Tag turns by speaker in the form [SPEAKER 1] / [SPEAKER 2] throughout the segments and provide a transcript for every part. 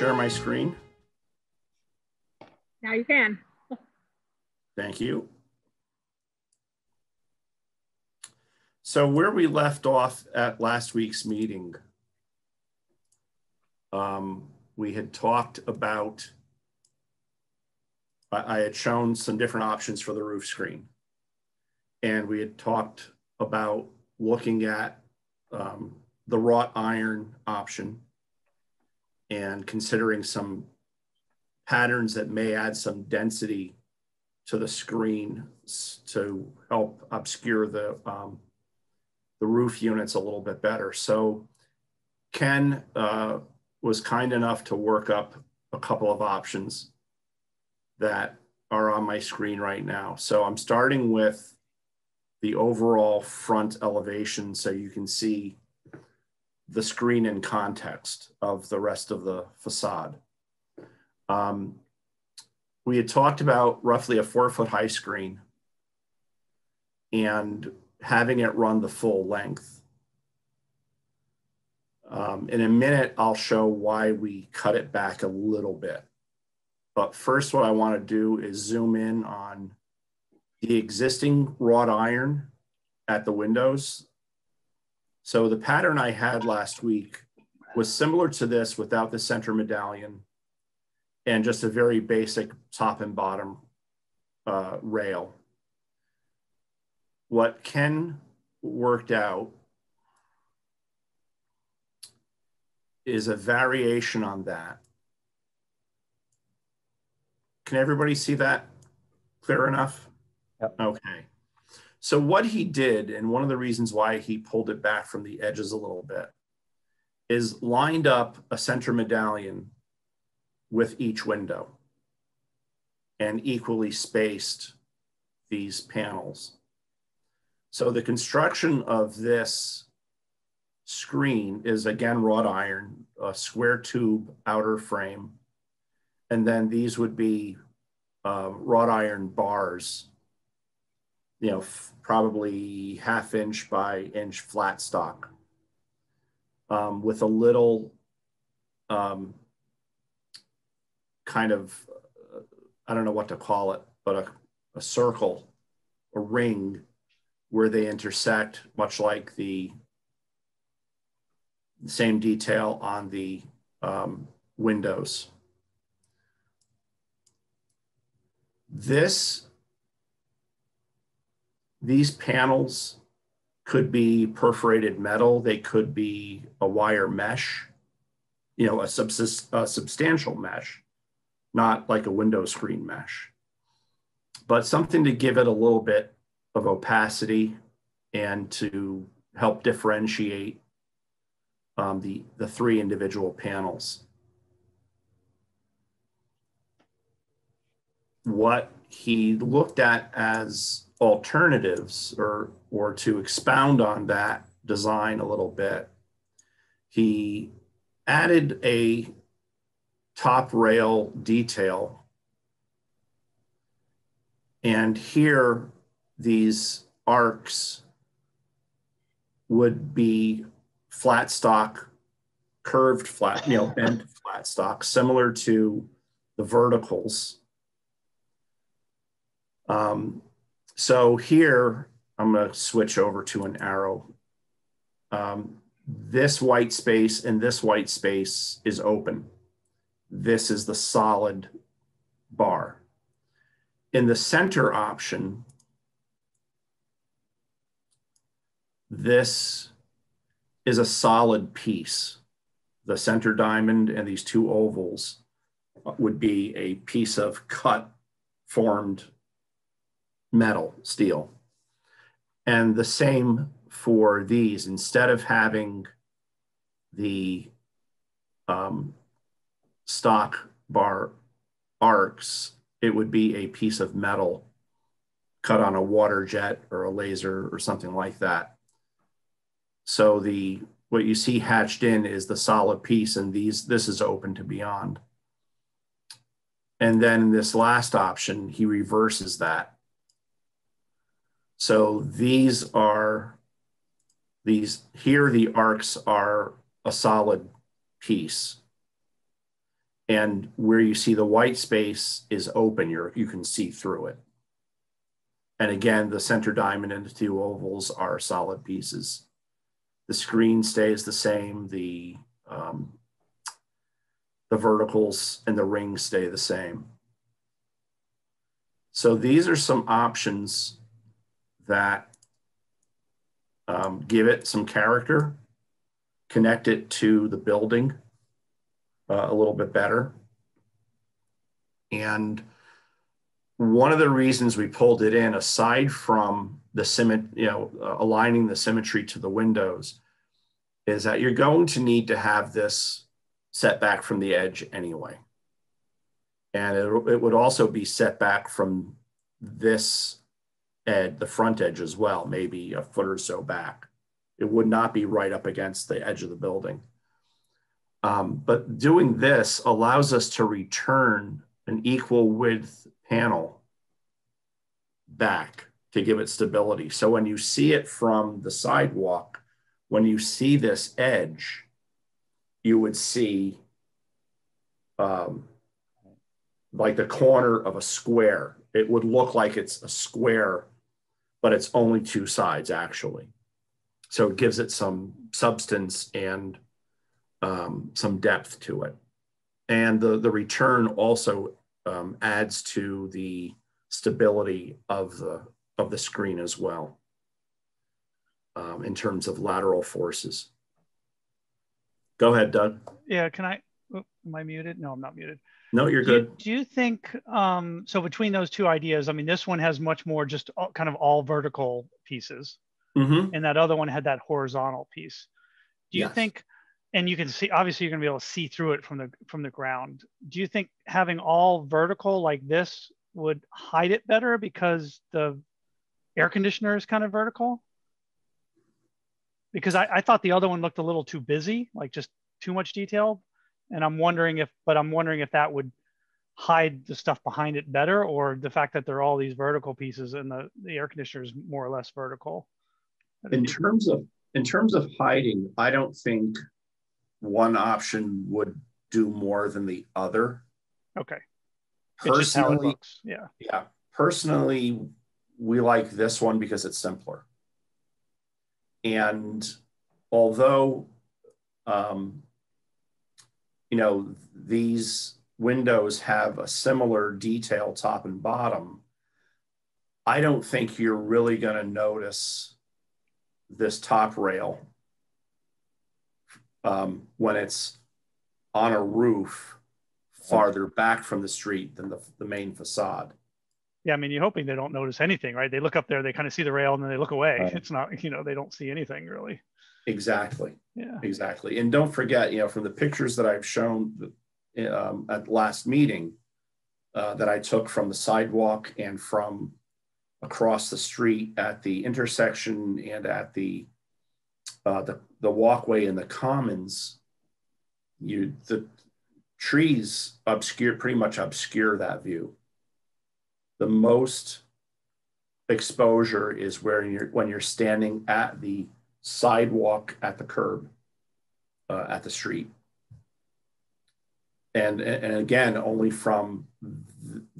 [SPEAKER 1] share my screen?
[SPEAKER 2] Now you can.
[SPEAKER 1] Thank you. So where we left off at last week's meeting, um, we had talked about, I, I had shown some different options for the roof screen. And we had talked about looking at um, the wrought iron option and considering some patterns that may add some density to the screen to help obscure the um, the roof units a little bit better. So Ken uh, was kind enough to work up a couple of options that are on my screen right now. So I'm starting with the overall front elevation so you can see the screen in context of the rest of the facade. Um, we had talked about roughly a four foot high screen and having it run the full length. Um, in a minute, I'll show why we cut it back a little bit. But first, what I want to do is zoom in on the existing wrought iron at the windows. So the pattern I had last week was similar to this without the center medallion and just a very basic top and bottom uh, rail. What Ken worked out is a variation on that. Can everybody see that clear enough?
[SPEAKER 3] Yep.
[SPEAKER 1] Okay. So what he did, and one of the reasons why he pulled it back from the edges a little bit, is lined up a center medallion with each window and equally spaced these panels. So the construction of this screen is again wrought iron, a square tube outer frame, and then these would be uh, wrought iron bars you know, probably half inch by inch flat stock um, with a little um, kind of, uh, I don't know what to call it, but a, a circle, a ring where they intersect, much like the same detail on the um, windows. This these panels could be perforated metal, they could be a wire mesh, you know, a, subsist, a substantial mesh, not like a window screen mesh, but something to give it a little bit of opacity and to help differentiate um, the, the three individual panels. What he looked at as alternatives or or to expound on that design a little bit. He added a top rail detail. And here these arcs would be flat stock curved flat you know bent flat stock similar to the verticals. Um, so here, I'm going to switch over to an arrow. Um, this white space and this white space is open. This is the solid bar. In the center option, this is a solid piece. The center diamond and these two ovals would be a piece of cut formed metal, steel. And the same for these. Instead of having the um, stock bar arcs, it would be a piece of metal cut on a water jet or a laser or something like that. So the what you see hatched in is the solid piece, and these this is open to beyond. And then this last option, he reverses that so these are, these here, the arcs are a solid piece. And where you see the white space is open, you're, you can see through it. And again, the center diamond and the two ovals are solid pieces. The screen stays the same. The, um, the verticals and the rings stay the same. So these are some options that um, give it some character, connect it to the building uh, a little bit better. And one of the reasons we pulled it in, aside from the symmetry, you know, uh, aligning the symmetry to the windows, is that you're going to need to have this set back from the edge anyway. And it, it would also be set back from this edge, the front edge as well, maybe a foot or so back. It would not be right up against the edge of the building. Um, but doing this allows us to return an equal width panel back to give it stability. So when you see it from the sidewalk, when you see this edge, you would see um, like the corner of a square. It would look like it's a square, but it's only two sides actually. So it gives it some substance and um, some depth to it. And the, the return also um, adds to the stability of the, of the screen as well um, in terms of lateral forces. Go ahead, Doug.
[SPEAKER 2] Yeah, can I, oh, am I muted? No, I'm not muted.
[SPEAKER 1] No, you're good.
[SPEAKER 2] You, do you think, um, so between those two ideas, I mean, this one has much more just all, kind of all vertical pieces. Mm-hmm. And that other one had that horizontal piece. Do you yes. think, and you can see, obviously you're gonna be able to see through it from the, from the ground. Do you think having all vertical like this would hide it better because the air conditioner is kind of vertical? because I, I thought the other one looked a little too busy, like just too much detail. And I'm wondering if, but I'm wondering if that would hide the stuff behind it better or the fact that there are all these vertical pieces and the, the air conditioner is more or less vertical.
[SPEAKER 1] In terms of, in terms of hiding, I don't think one option would do more than the other.
[SPEAKER 2] Okay.
[SPEAKER 1] Personally, yeah. Yeah. Personally, we like this one because it's simpler. And although, um, you know, these windows have a similar detail top and bottom, I don't think you're really going to notice this top rail um, when it's on a roof farther back from the street than the, the main facade
[SPEAKER 2] yeah, I mean, you're hoping they don't notice anything, right? They look up there, they kind of see the rail, and then they look away. Right. It's not, you know, they don't see anything really.
[SPEAKER 1] Exactly.
[SPEAKER 2] Yeah.
[SPEAKER 1] Exactly. And don't forget, you know, from the pictures that I've shown um, at last meeting uh, that I took from the sidewalk and from across the street at the intersection and at the uh, the the walkway in the commons, you the trees obscure pretty much obscure that view the most exposure is where you're when you're standing at the sidewalk at the curb uh, at the street. And and again only from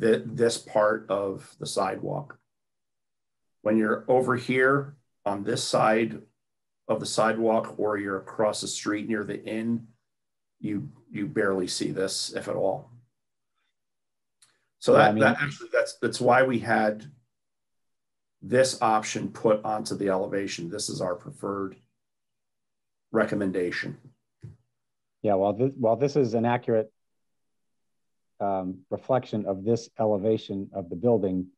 [SPEAKER 1] th this part of the sidewalk. When you're over here on this side of the sidewalk or you're across the street near the inn you you barely see this if at all. So that, I mean, that actually that's that's why we had this option put onto the elevation. This is our preferred recommendation.
[SPEAKER 3] Yeah, well, this, while this is an accurate um, reflection of this elevation of the building,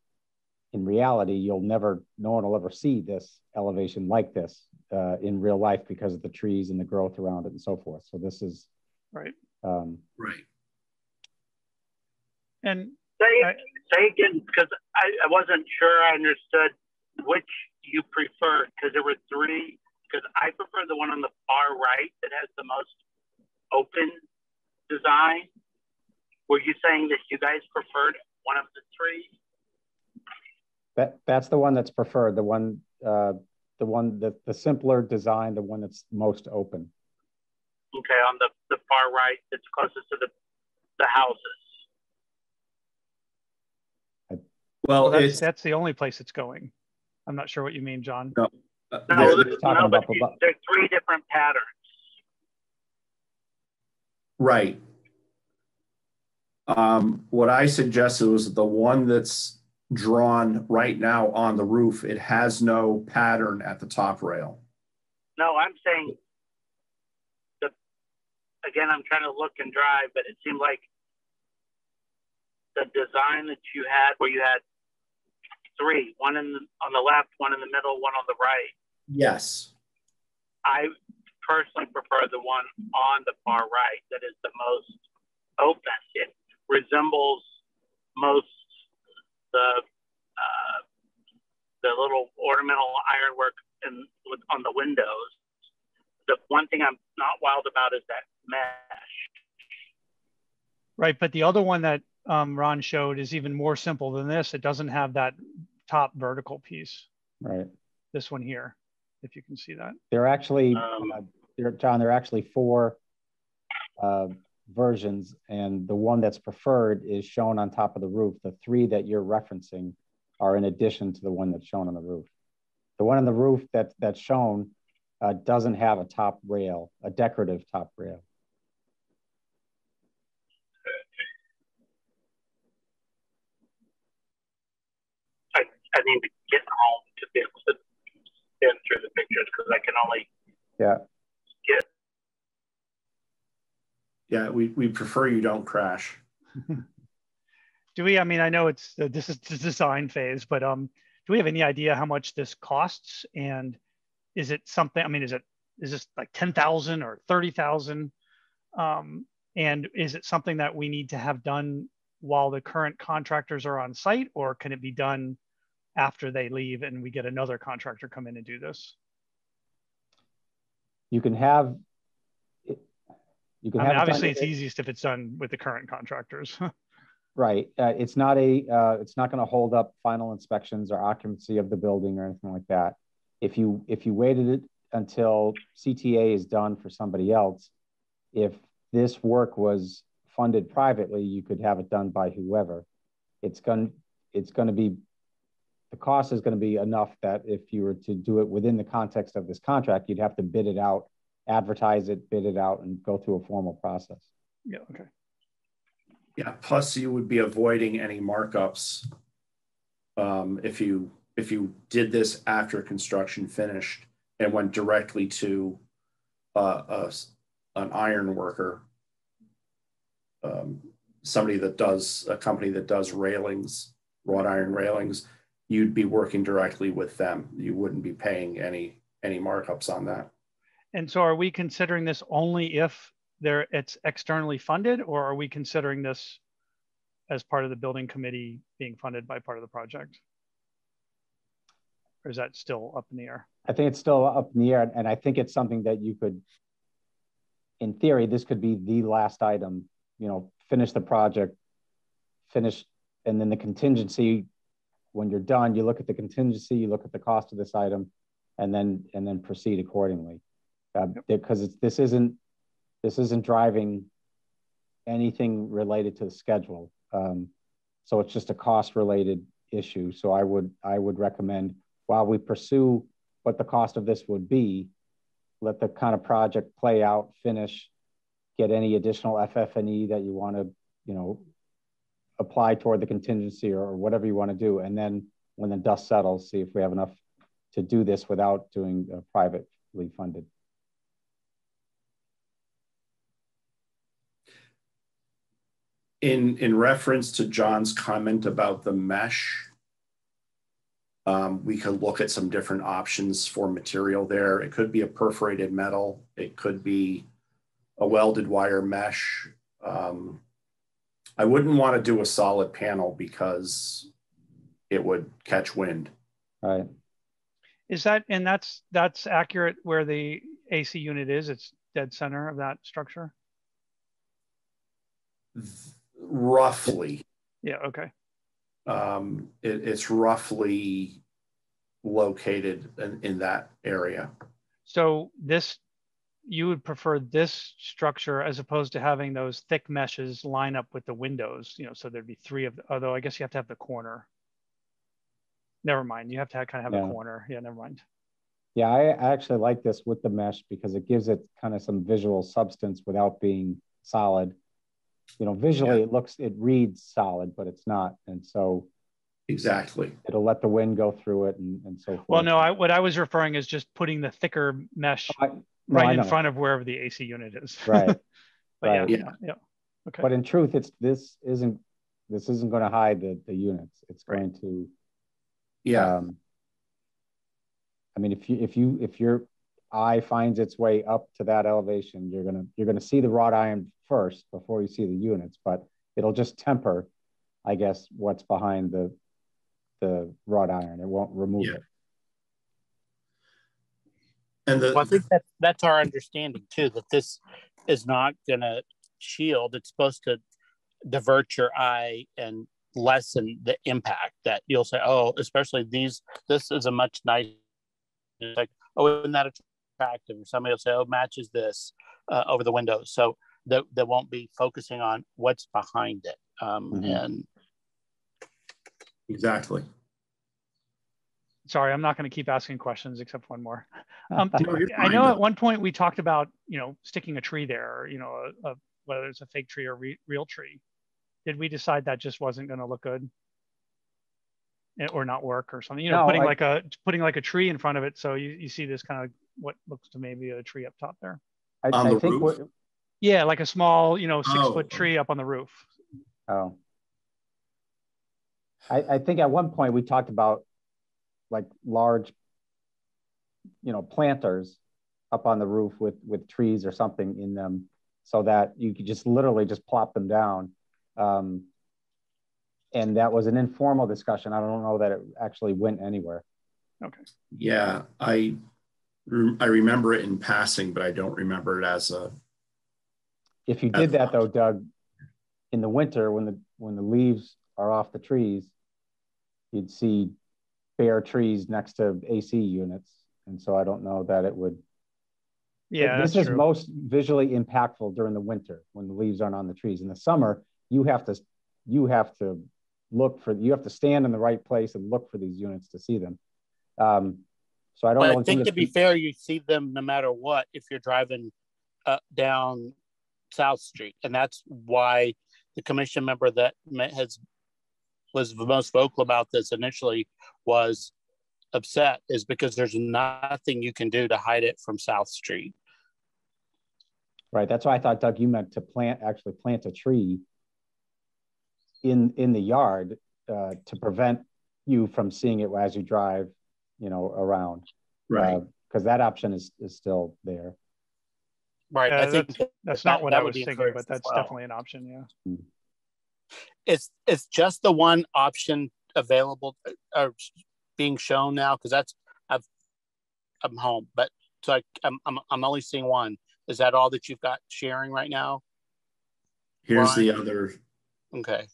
[SPEAKER 3] in reality, you'll never, no one will ever see this elevation like this uh, in real life because of the trees and the growth around it and so forth. So this is
[SPEAKER 2] right.
[SPEAKER 1] Um, right.
[SPEAKER 2] And
[SPEAKER 4] Say, I, say again, because I, I wasn't sure I understood which you prefer, because there were three. Because I prefer the one on the far right that has the most open design. Were you saying that you guys preferred one of the three?
[SPEAKER 3] That that's the one that's preferred. The one, uh, the one that the simpler design, the one that's most open.
[SPEAKER 4] Okay, on the the far right, that's closest to the the houses.
[SPEAKER 1] Well,
[SPEAKER 2] well that's, that's the only place it's going. I'm not sure what you mean, John.
[SPEAKER 4] No, uh, no, no but you, there's three different patterns.
[SPEAKER 1] Right. Um, what I suggested was the one that's drawn right now on the roof, it has no pattern at the top rail.
[SPEAKER 4] No, I'm saying the again, I'm trying to look and drive, but it seemed like the design that you had where you had three, one in the, on the left, one in the middle, one on the right.
[SPEAKER 1] Yes.
[SPEAKER 4] I personally prefer the one on the far right that is the most open. It resembles most the uh, the little ornamental ironwork in, on the windows. The one thing I'm not wild about is that mesh.
[SPEAKER 2] Right, but the other one that um, Ron showed is even more simple than this. It doesn't have that top vertical piece.
[SPEAKER 3] Right.
[SPEAKER 2] This one here, if you can see that.
[SPEAKER 3] There are actually, um, uh, John, there are actually four uh, versions, and the one that's preferred is shown on top of the roof. The three that you're referencing are in addition to the one that's shown on the roof. The one on the roof that, that's shown uh, doesn't have a top rail, a decorative top rail.
[SPEAKER 4] I, I need to get home to be able to stand through the pictures because I can only
[SPEAKER 3] yeah
[SPEAKER 4] get.
[SPEAKER 1] Yeah, we, we prefer you don't crash.
[SPEAKER 2] do we, I mean, I know it's, uh, this is the design phase, but um, do we have any idea how much this costs? And is it something, I mean, is it, is this like 10,000 or 30,000? Um, and is it something that we need to have done while the current contractors are on site or can it be done after they leave and we get another contractor come in and do this?
[SPEAKER 3] You can have
[SPEAKER 2] you can I mean, obviously it's easiest if it's done with the current contractors.
[SPEAKER 3] Right. Uh, it's not a. Uh, it's not going to hold up final inspections or occupancy of the building or anything like that. If you if you waited it until CTA is done for somebody else, if this work was funded privately, you could have it done by whoever. It's going it's going to be the cost is going to be enough that if you were to do it within the context of this contract, you'd have to bid it out, advertise it, bid it out, and go through a formal process.
[SPEAKER 2] Yeah. Okay.
[SPEAKER 1] Yeah, plus you would be avoiding any markups um, if you if you did this after construction finished and went directly to uh, a, an iron worker, um, somebody that does a company that does railings, wrought iron railings, you'd be working directly with them. You wouldn't be paying any any markups on that.
[SPEAKER 2] And so, are we considering this only if there it's externally funded or are we considering this as part of the building committee being funded by part of the project? Or is that still up in the air?
[SPEAKER 3] I think it's still up in the air. And I think it's something that you could, in theory, this could be the last item, you know, finish the project, finish, and then the contingency, when you're done, you look at the contingency, you look at the cost of this item, and then and then proceed accordingly. Uh, because it's this isn't this isn't driving anything related to the schedule. Um, so it's just a cost related issue. So I would I would recommend while we pursue what the cost of this would be, let the kind of project play out, finish, get any additional FF&E that you want to, you know, apply toward the contingency or, or whatever you want to do. And then when the dust settles, see if we have enough to do this without doing uh, privately funded.
[SPEAKER 1] in in reference to John's comment about the mesh, um, we could look at some different options for material there. It could be a perforated metal. It could be a welded wire mesh. Um, I wouldn't want to do a solid panel because it would catch wind.
[SPEAKER 3] Right.
[SPEAKER 2] Is that and that's that's accurate where the AC unit is? It's dead center of that structure
[SPEAKER 1] roughly.
[SPEAKER 2] Yeah. Okay.
[SPEAKER 1] Um, it, it's roughly located in, in that area.
[SPEAKER 2] So this you would prefer this structure as opposed to having those thick meshes line up with the windows, you know, so there'd be three of, although I guess you have to have the corner. Never mind, you have to have, kind of have yeah. a corner. Yeah, never mind.
[SPEAKER 3] Yeah, I actually like this with the mesh because it gives it kind of some visual substance without being solid. You know, visually yeah. it looks, it reads solid, but it's not. And so
[SPEAKER 1] exactly,
[SPEAKER 3] it'll let the wind go through it and, and so forth.
[SPEAKER 2] Well, no, I, what I was referring is just putting the thicker mesh I, right no, in front of wherever the AC unit is.
[SPEAKER 3] Right.
[SPEAKER 2] right. Yeah, yeah, yeah.
[SPEAKER 3] Okay. But in truth, it's this isn't this isn't going to hide the the units. It's going right. to.
[SPEAKER 1] Yeah. Um,
[SPEAKER 3] I mean, if you if you if your eye finds its way up to that elevation, you're gonna you're gonna see the wrought iron first before you see the units, but it'll just temper, I guess, what's behind the the wrought iron. It won't remove yeah. it.
[SPEAKER 5] And the, well, I think that that's our understanding too. That this is not going to shield. It's supposed to divert your eye and lessen the impact that you'll say, oh, especially these. This is a much nicer it's like, oh, isn't that attractive? Or somebody will say, oh, matches this uh, over the window. So that they won't be focusing on what's behind it. Um, mm-hmm. And
[SPEAKER 1] exactly.
[SPEAKER 2] Sorry, I'm not going to keep asking questions except one more. Um, I know at one point we talked about, you know, sticking a tree there, or, you know, a, a, whether it's a fake tree or re- real tree. Did we decide that just wasn't going to look good? or not work or something. You know, no, putting I, like a putting like a tree in front of it, so you, you see this kind of what looks to maybe a tree up top there.
[SPEAKER 3] I, on I the think
[SPEAKER 2] roof? What, yeah, like a small, you know, six oh. foot tree up on the roof.
[SPEAKER 3] Oh. I, I think at one point we talked about like large, you know, planters up on the roof with with trees or something in them, so that you could just literally just plop them down. Um, and that was an informal discussion. I don't know that it actually went anywhere.
[SPEAKER 2] Okay.
[SPEAKER 1] Yeah, I I remember it in passing, but I don't remember it as a.
[SPEAKER 3] If you did that though, Doug, in the winter when the when the leaves are off the trees, you'd see bare trees next to AC units, and so I don't know that it would.
[SPEAKER 2] Yeah,
[SPEAKER 3] this is
[SPEAKER 2] true.
[SPEAKER 3] most visually impactful during the winter when the leaves aren't on the trees. In the summer, you have to you have to look for, you have to stand in the right place and look for these units to see them. Um, so I don't
[SPEAKER 5] know. I think to be fair, you see them no matter what if you're driving uh, down South Street, and that's why the commission member that has was the most vocal about this initially was upset is because there's nothing you can do to hide it from South Street.
[SPEAKER 3] Right. That's why I thought, Doug, you meant to plant actually plant a tree in in the yard uh, to prevent you from seeing it as you drive, you know, around.
[SPEAKER 1] Right.
[SPEAKER 3] Because uh, that option is is still there.
[SPEAKER 5] Right. I think
[SPEAKER 2] that's, that's not that, what that I was thinking, but that's well. definitely an option. Yeah.
[SPEAKER 5] Hmm. It's it's just the one option available or uh, being shown now because that's I've I'm home, but so I, I'm, I'm I'm only seeing one. Is that all that you've got sharing right now?
[SPEAKER 1] Here's the other.
[SPEAKER 5] Okay.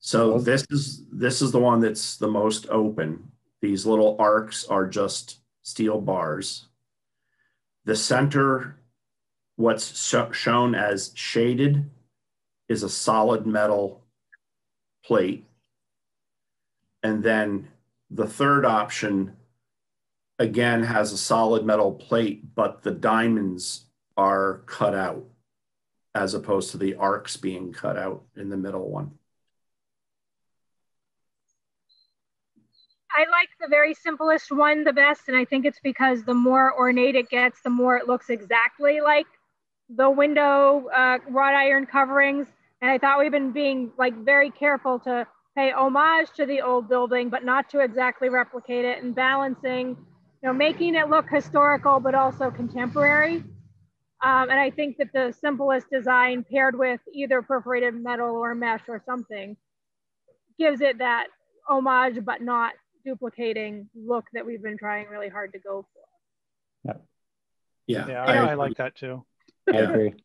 [SPEAKER 1] So this is this is the one that's the most open. These little arcs are just steel bars. The center, what's sh shown as shaded, is a solid metal plate. And then the third option, again, has a solid metal plate, but the diamonds are cut out as opposed to the arcs being cut out in the middle one.
[SPEAKER 6] I like the very simplest one the best, and I think it's because the more ornate it gets, the more it looks exactly like the window uh, wrought iron coverings. And I thought we've been being like very careful to pay homage to the old building, but not to exactly replicate it, and balancing, you know, making it look historical but also contemporary. Um, and I think that the simplest design paired with either perforated metal or mesh or something gives it that homage but not duplicating look that we've been trying really hard to go
[SPEAKER 3] for.
[SPEAKER 1] Yeah.
[SPEAKER 2] Yeah, I, I, I like that too.
[SPEAKER 3] I agree.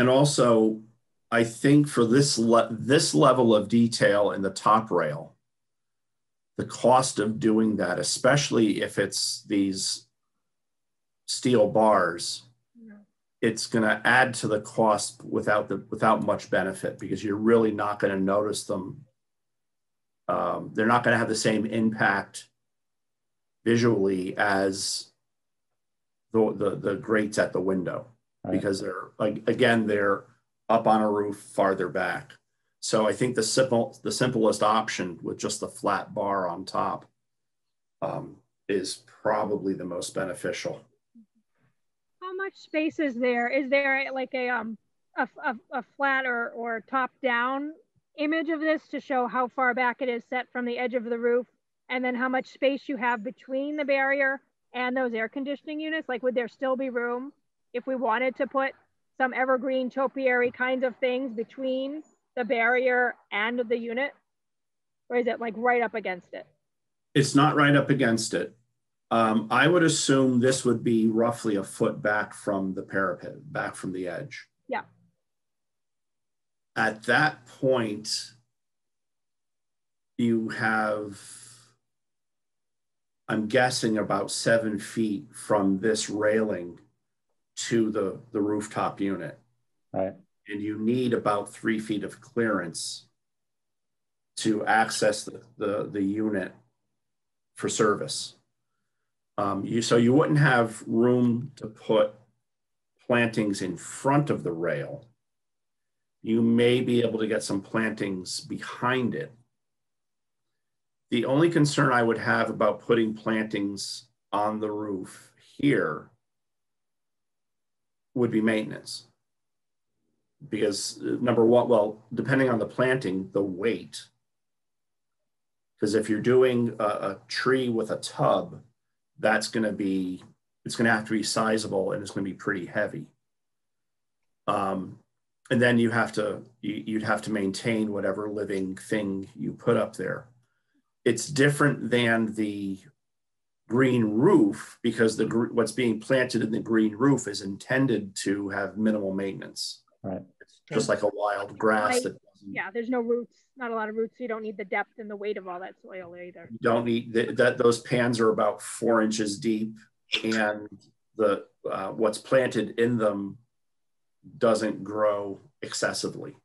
[SPEAKER 1] And also, I think for this le this level of detail in the top rail, the cost of doing that, especially if it's these steel bars, it's going to add to the cost without the without much benefit because you're really not going to notice them. Um, they're not going to have the same impact visually as the, the, the grates at the window right. because they're like again they're up on a roof farther back. So I think the simple the simplest option with just the flat bar on top um, is probably the most beneficial.
[SPEAKER 6] How much space is there? Is there like a um a, a, a flat or or top down image of this to show how far back it is set from the edge of the roof, and then how much space you have between the barrier and those air conditioning units? Like, would there still be room if we wanted to put some evergreen topiary kinds of things between the barrier and the unit? Or is it like right up against it?
[SPEAKER 1] It's not right up against it. Um, I would assume this would be roughly a foot back from the parapet, back from the edge.
[SPEAKER 6] Yeah.
[SPEAKER 1] At that point, you have, I'm guessing, about seven feet from this railing to the, the rooftop unit.
[SPEAKER 3] Right.
[SPEAKER 1] And you need about three feet of clearance to access the, the, the unit for service. Um, you, so you wouldn't have room to put plantings in front of the rail. You may be able to get some plantings behind it. The only concern I would have about putting plantings on the roof here would be maintenance. Because uh, number one, well, depending on the planting, the weight. Because if you're doing a, a tree with a tub, that's going to be, it's going to have to be sizable and it's going to be pretty heavy. Um, and then you have to, you, you'd have to maintain whatever living thing you put up there. It's different than the green roof because the what's being planted in the green roof is intended to have minimal maintenance.
[SPEAKER 3] Right.
[SPEAKER 1] It's just like a wild grass that
[SPEAKER 6] yeah, there's no roots, not a lot of roots. So you don't need the depth and the weight of all that soil either.
[SPEAKER 1] You don't need the, that. Those pans are about four inches deep, and the uh, what's planted in them doesn't grow excessively.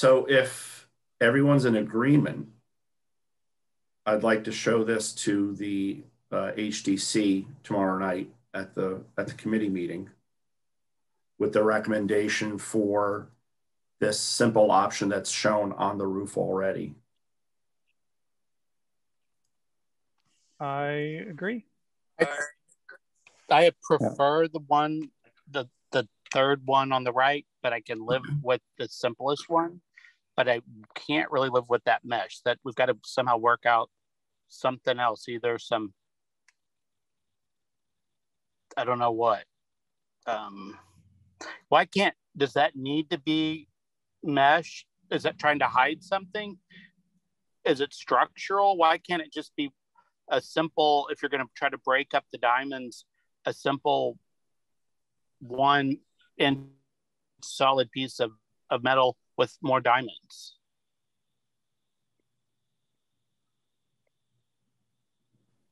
[SPEAKER 1] So if everyone's in agreement, I'd like to show this to the uh, HDC tomorrow night at the at the committee meeting with the recommendation for this simple option that's shown on the roof already.
[SPEAKER 2] I agree.
[SPEAKER 5] I, I prefer yeah. the one, the the third one on the right, but I can live with the simplest one. But I can't really live with that mesh. That we've got to somehow work out something else, either some I don't know what. Um, why can't does that need to be mesh? Is that trying to hide something? Is it structural? Why can't it just be a simple? If you're going to try to break up the diamonds, a simple one in solid piece of, of metal with more diamonds.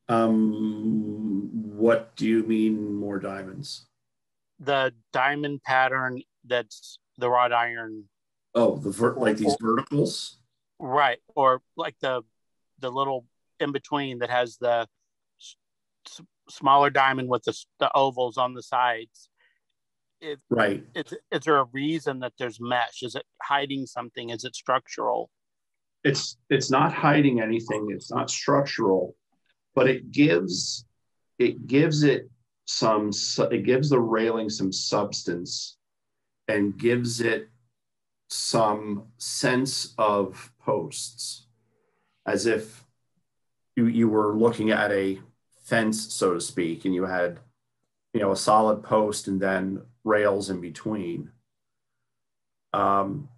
[SPEAKER 1] Um, what do you mean more diamonds?
[SPEAKER 5] The diamond pattern that's the wrought iron.
[SPEAKER 1] Oh, the ver- like these verticals.
[SPEAKER 5] Right, or like the the little in between that has the s- smaller diamond with the, the ovals on the sides.
[SPEAKER 1] It, right.
[SPEAKER 5] Is, is there a reason that there's mesh? Is it hiding something? Is it structural?
[SPEAKER 1] It's it's not hiding anything. It's not structural but it gives it gives it some it gives the railing some substance and gives it some sense of posts as if you, you were looking at a fence so to speak and you had you know a solid post and then rails in between um,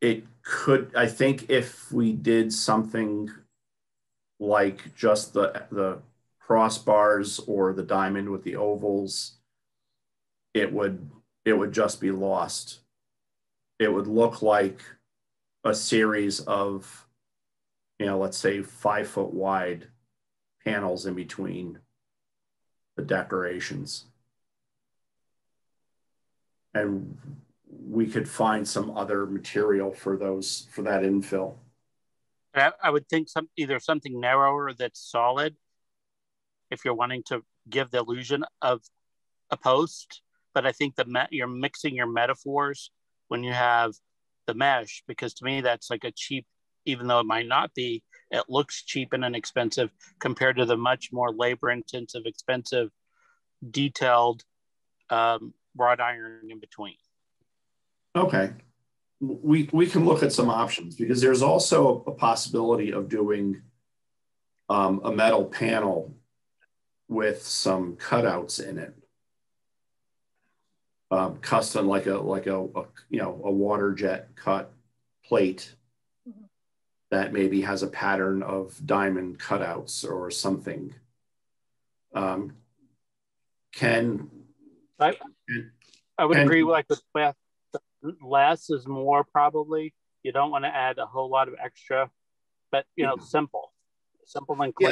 [SPEAKER 1] it could i think if we did something like just the the crossbars or the diamond with the ovals, it would it would just be lost. It would look like a series of, you know, let's say five foot wide panels in between the decorations. And we could find some other material for those, for that infill.
[SPEAKER 5] I would think some either something narrower that's solid if you're wanting to give the illusion of a post. But I think the you're mixing your metaphors when you have the mesh because to me that's like a cheap, even though it might not be, it looks cheap and inexpensive compared to the much more labor intensive, expensive, detailed um, wrought iron in between.
[SPEAKER 1] Okay. We, we can look at some options because there's also a possibility of doing um, a metal panel with some cutouts in it. Um, custom like a like a, a, you know a water jet cut plate that maybe has a pattern of diamond cutouts or something. Um, can
[SPEAKER 5] I, I would can, agree like with Beth. Less is more probably. You don't want to add a whole lot of extra, but you know, simple, simple and clean.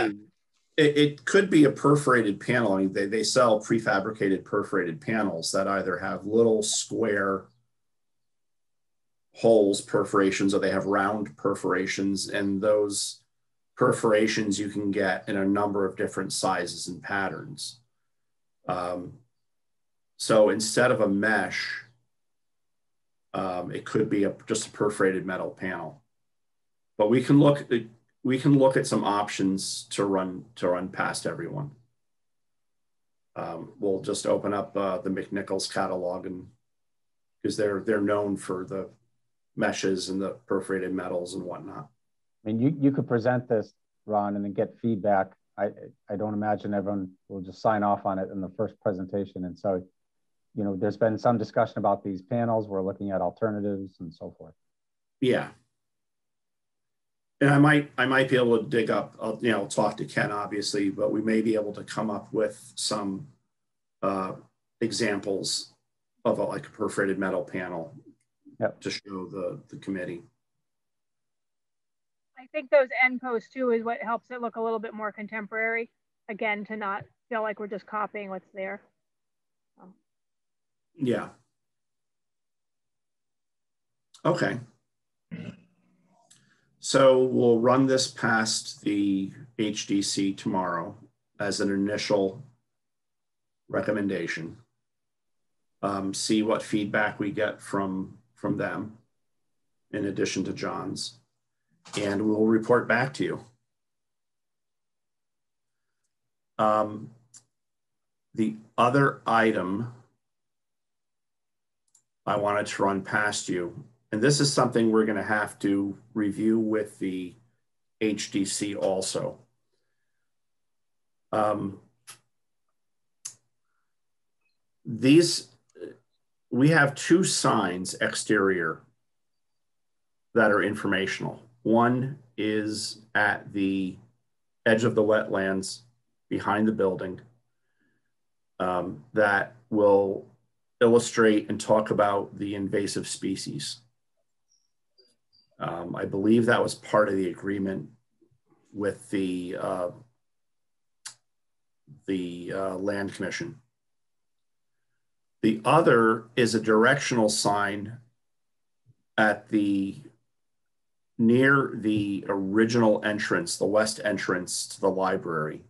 [SPEAKER 1] Yeah. It, it could be a perforated panel. I mean, they, they sell prefabricated perforated panels that either have little square holes perforations or they have round perforations and those perforations you can get in a number of different sizes and patterns um, so instead of a mesh um, it could be a, just a perforated metal panel but we can look we can look at some options to run to run past everyone um, we'll just open up uh, the McNichols catalog and because they're they're known for the meshes and the perforated metals and whatnot.
[SPEAKER 3] I mean, you, you could present this, Ron, and then get feedback. I, I don't imagine everyone will just sign off on it in the first presentation. And so, you know, there's been some discussion about these panels. We're looking at alternatives and so forth.
[SPEAKER 1] Yeah. And I might, I might be able to dig up, I'll, you know, talk to Ken obviously, but we may be able to come up with some uh, examples of a, like a perforated metal panel yep. to show the, the committee.
[SPEAKER 6] I think those end posts too is what helps it look a little bit more contemporary. Again, to not feel like we're just copying what's there.
[SPEAKER 1] Yeah. Okay. So we'll run this past the HDC tomorrow as an initial recommendation. Um, see what feedback we get from from them in addition to John's, and we'll report back to you. Um, the other item I wanted to run past you, and this is something we're going to have to review with the HDC also. Um, these we have two signs exterior that are informational. One is at the edge of the wetlands behind the building um, that will illustrate and talk about the invasive species. Um, I believe that was part of the agreement with the uh, the uh, land commission. The other is a directional sign at the near the original entrance, the west entrance to the library,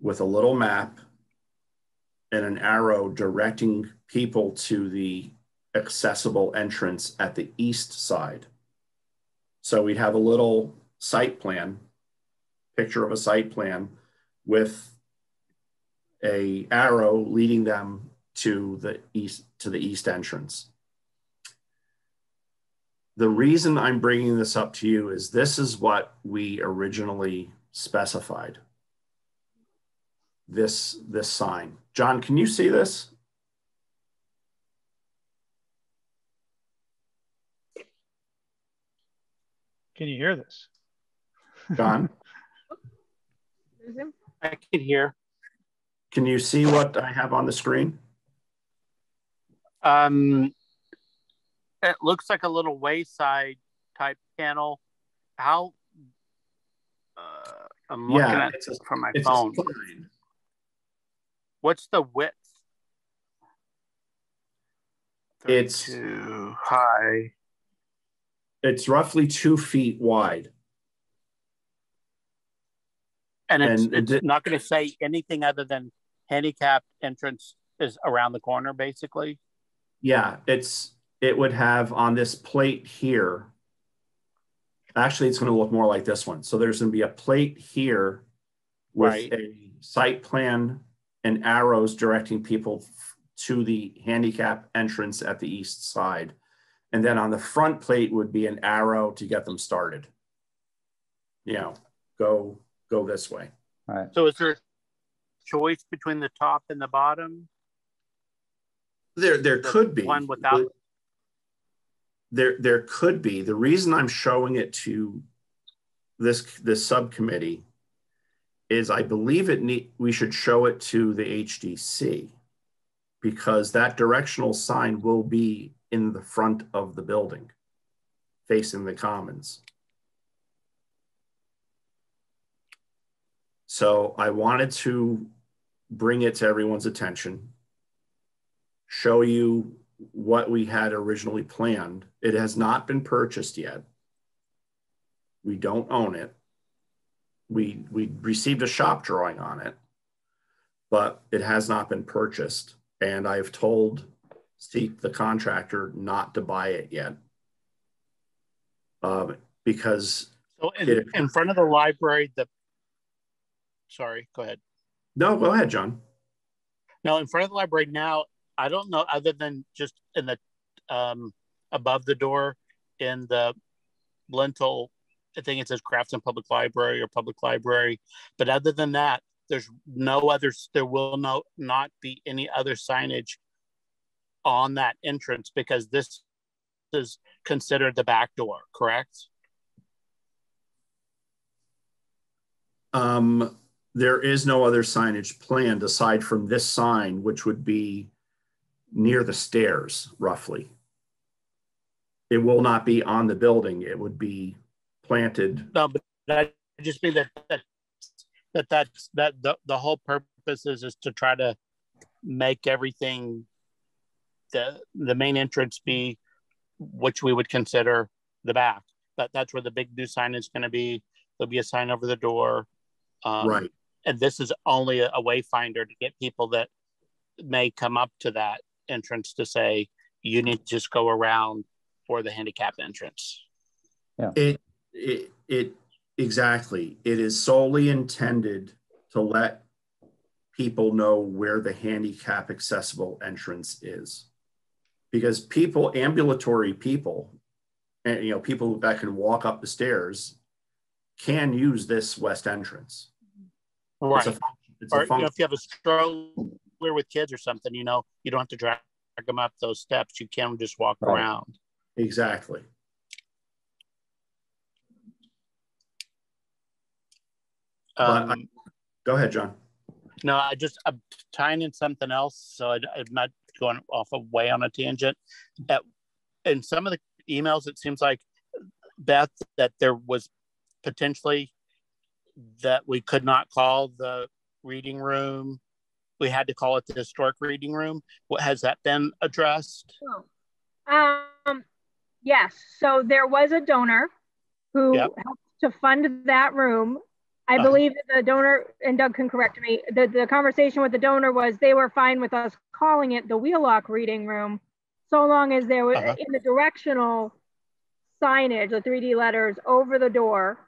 [SPEAKER 1] with a little map and an arrow directing people to the accessible entrance at the east side. So we'd have a little site plan, picture of a site plan with a arrow leading them to the east to the east entrance. The reason I'm bringing this up to you is this is what we originally specified. This this sign. John, can you see this?
[SPEAKER 2] Can you hear this?
[SPEAKER 1] John?
[SPEAKER 5] I can hear.
[SPEAKER 1] Can you see what I have on the screen?
[SPEAKER 5] Um, it looks like a little wayside type panel. How? Uh, I'm looking yeah, at it from my phone. What's the width?
[SPEAKER 1] It's
[SPEAKER 5] too high.
[SPEAKER 1] It's roughly two feet wide.
[SPEAKER 5] And it's, and it's not going to say anything other than handicapped entrance is around the corner, basically.
[SPEAKER 1] Yeah, it's it would have on this plate here. Actually, it's going to look more like this one. So there's going to be a plate here with right. a site plan and arrows directing people to the handicap entrance at the east side. And then on the front plate would be an arrow to get them started. You know, go go this way.
[SPEAKER 3] All right.
[SPEAKER 5] So is there a choice between the top and the bottom?
[SPEAKER 1] There there the could be
[SPEAKER 5] one without
[SPEAKER 1] there there could be. The reason I'm showing it to this this subcommittee is I believe it we should show it to the HDC because that directional sign will be in the front of the building facing the commons. So I wanted to bring it to everyone's attention, show you what we had originally planned. It has not been purchased yet. We don't own it. We, we received a shop drawing on it, but it has not been purchased. And I've told Seek, the contractor, not to buy it yet. Um, because
[SPEAKER 5] so in, it, in front of the library, the sorry, go ahead.
[SPEAKER 1] No, go ahead, John.
[SPEAKER 5] No, in front of the library now, I don't know other than just in the um, above the door in the lintel. I think it says Grafton Public Library or Public Library, but other than that, there's no others. There will no not be any other signage on that entrance because this is considered the back door. Correct?
[SPEAKER 1] Um, there is no other signage planned aside from this sign, which would be near the stairs, roughly. It will not be on the building. It would be planted.
[SPEAKER 5] No, but that just mean that that that that's that the, the whole purpose is is to try to make everything the the main entrance be which we would consider the back. But that's where the big new sign is going to be. There'll be a sign over the door.
[SPEAKER 1] Um, right
[SPEAKER 5] and this is only a, a wayfinder to get people that may come up to that entrance to say you need to just go around for the handicap entrance.
[SPEAKER 1] Yeah. It it it exactly. It is solely intended to let people know where the handicap accessible entrance is. Because people, ambulatory people, and you know, people that can walk up the stairs can use this west entrance.
[SPEAKER 5] Right. It's a, it's or you know, if you have a stroller with kids or something, you know, you don't have to drag them up those steps. You can just walk right. around.
[SPEAKER 1] Exactly. Um, I, go ahead, John.
[SPEAKER 5] No, I just I'm tying in something else, so I, am not going off a way on a tangent. At, in some of the emails, it seems like Beth that there was potentially that we could not call the reading room. We had to call it the historic reading room. What has that been addressed?
[SPEAKER 6] Oh. Um, yes. So there was a donor who yep. helped to fund that room. I believe the donor, and Doug can correct me, the, the conversation with the donor was they were fine with us calling it the Wheelock reading room, so long as there was uh-huh. in the directional signage, the 3D letters over the door,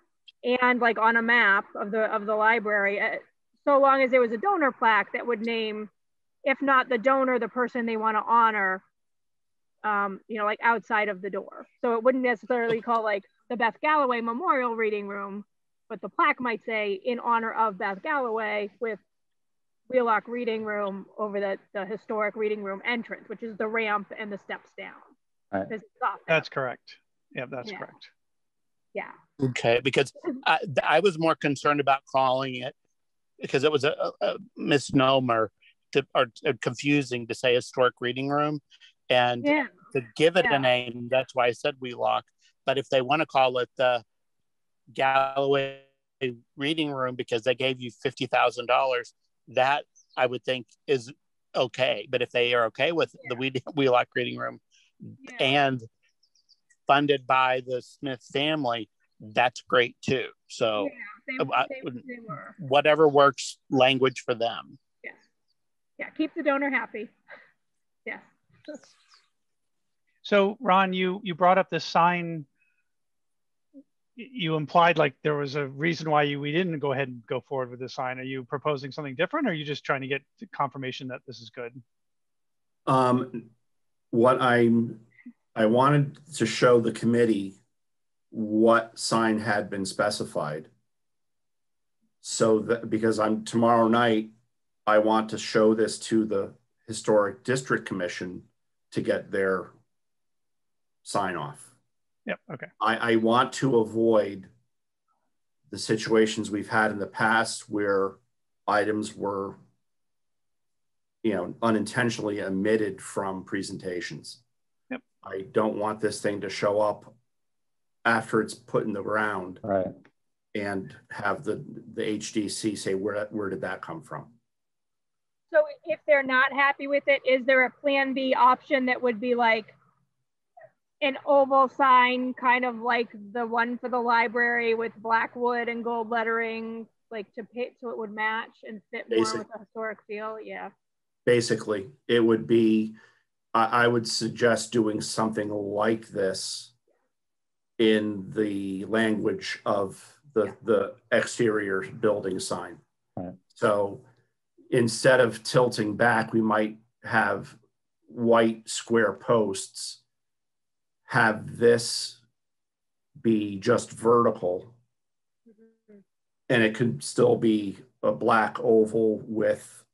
[SPEAKER 6] and like on a map of the of the library uh, so long as there was a donor plaque that would name if not the donor the person they want to honor um, you know like outside of the door so it wouldn't necessarily call like the beth galloway memorial reading room but the plaque might say in honor of beth galloway with wheelock reading room over the, the historic reading room entrance which is the ramp and the steps down
[SPEAKER 3] right.
[SPEAKER 2] that's correct yeah that's yeah. correct
[SPEAKER 6] yeah
[SPEAKER 5] Okay, because I, I was more concerned about calling it because it was a, a misnomer to, or, or, confusing to say historic reading room, and
[SPEAKER 6] yeah.
[SPEAKER 5] to give it
[SPEAKER 6] Yeah.
[SPEAKER 5] a name. That's why I said Wheelock. But if they want to call it the Galloway Reading Room because they gave you fifty thousand dollars, that I would think is okay. But if they are okay with the Whe- Wheelock Reading Room
[SPEAKER 6] Yeah.
[SPEAKER 5] and funded by the Smith family, that's great too. So
[SPEAKER 6] Yeah,
[SPEAKER 5] I
[SPEAKER 6] they, they, they
[SPEAKER 5] whatever works language for them.
[SPEAKER 6] Yeah, Yeah. keep the donor happy. Yes.
[SPEAKER 2] So Ron, you you brought up this sign. You implied like there was a reason why you we didn't go ahead and go forward with the sign. Are you proposing something different, or are you just trying to get confirmation that this is good?
[SPEAKER 1] Um, what I'm, I wanted to show the committee what sign had been specified. So that, because I'm, tomorrow night, I want to show this to the Historic District Commission to get their sign off.
[SPEAKER 2] Yep. Okay.
[SPEAKER 1] I, I want to avoid the situations we've had in the past where items were, you know, unintentionally omitted from presentations.
[SPEAKER 2] Yep.
[SPEAKER 1] I don't want this thing to show up after it's put in the ground
[SPEAKER 3] Right.
[SPEAKER 1] and have the, the HDC say, where, where did that come from?
[SPEAKER 6] So if they're not happy with it, is there a plan B option that would be like an oval sign, kind of like the one for the library with black wood and gold lettering, like to pit so it would match and fit more
[SPEAKER 1] Basic.
[SPEAKER 6] with the historic feel? Yeah.
[SPEAKER 1] Basically, it would be, I, I would suggest doing something like this in the language of the, the exterior building sign.
[SPEAKER 3] Right.
[SPEAKER 1] So instead of tilting back, we might have white square posts, have this be just vertical, and it could still be a black oval with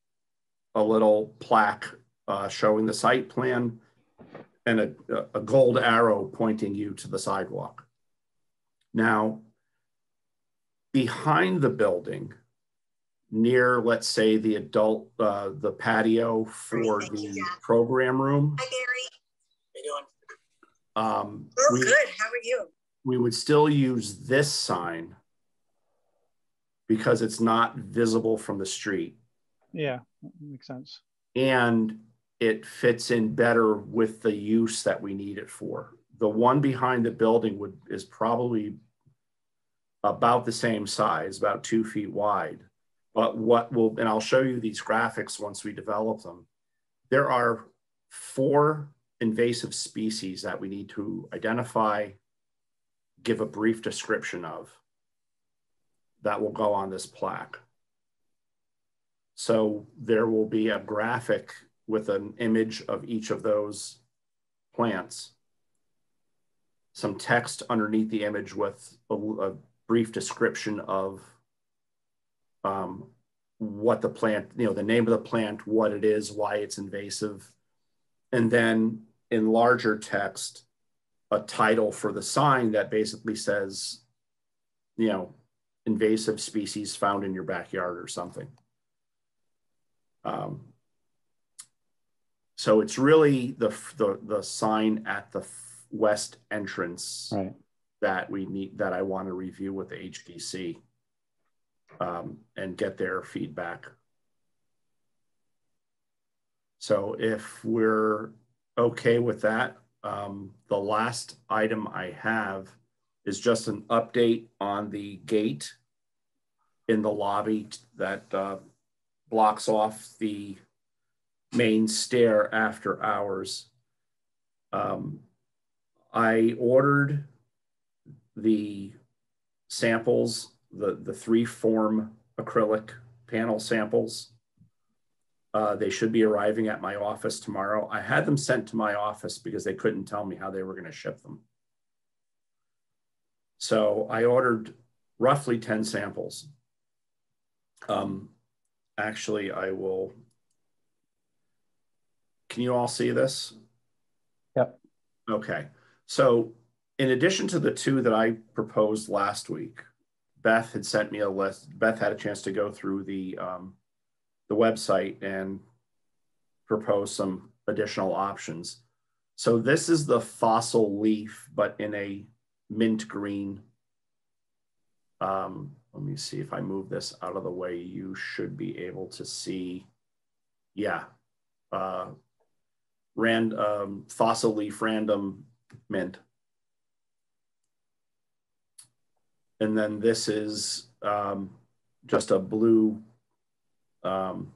[SPEAKER 1] a little plaque uh, showing the site plan and a, a gold arrow pointing you to the sidewalk. Now, behind the building, near, let's say, the adult, uh, the patio for the program room,
[SPEAKER 7] Hi, Gary.
[SPEAKER 1] Um,
[SPEAKER 7] Oh,
[SPEAKER 1] we,
[SPEAKER 7] good. How are you?
[SPEAKER 1] we would still use this sign because it's not visible from the street.
[SPEAKER 2] Yeah, makes sense.
[SPEAKER 1] and it fits in better with the use that we need it for. The one behind the building would is probably about the same size, about two feet wide. But what will, and I'll show you these graphics once we develop them. There are four invasive species that we need to identify, give a brief description of that will go on this plaque. So there will be a graphic with an image of each of those plants. Some text underneath the image with a, a brief description of um, what the plant, you know, the name of the plant, what it is, why it's invasive. And then in larger text, a title for the sign that basically says, you know, invasive species found in your backyard or something. Um, so it's really the, the, the sign at the west entrance
[SPEAKER 3] Right.
[SPEAKER 1] that we need, that I want to review with the HDC um, and get their feedback. So if we're okay with that, um, the last item I have is just an update on the gate in the lobby that uh, blocks off the main stair after hours. Um, I ordered the samples, the, the three form acrylic panel samples. Uh, they should be arriving at my office tomorrow. I had them sent to my office because they couldn't tell me how they were going to ship them. So I ordered roughly 10 samples. Um, actually, I will. Can you all see this?
[SPEAKER 3] Yep.
[SPEAKER 1] Okay. So, in addition to the two that I proposed last week, Beth had sent me a list. Beth had a chance to go through the um, the website and propose some additional options. So this is the fossil leaf, but in a mint green. Um, let me see if I move this out of the way, you should be able to see, yeah, uh, rand, um, fossil leaf random mint. And then this is um, just a blue um,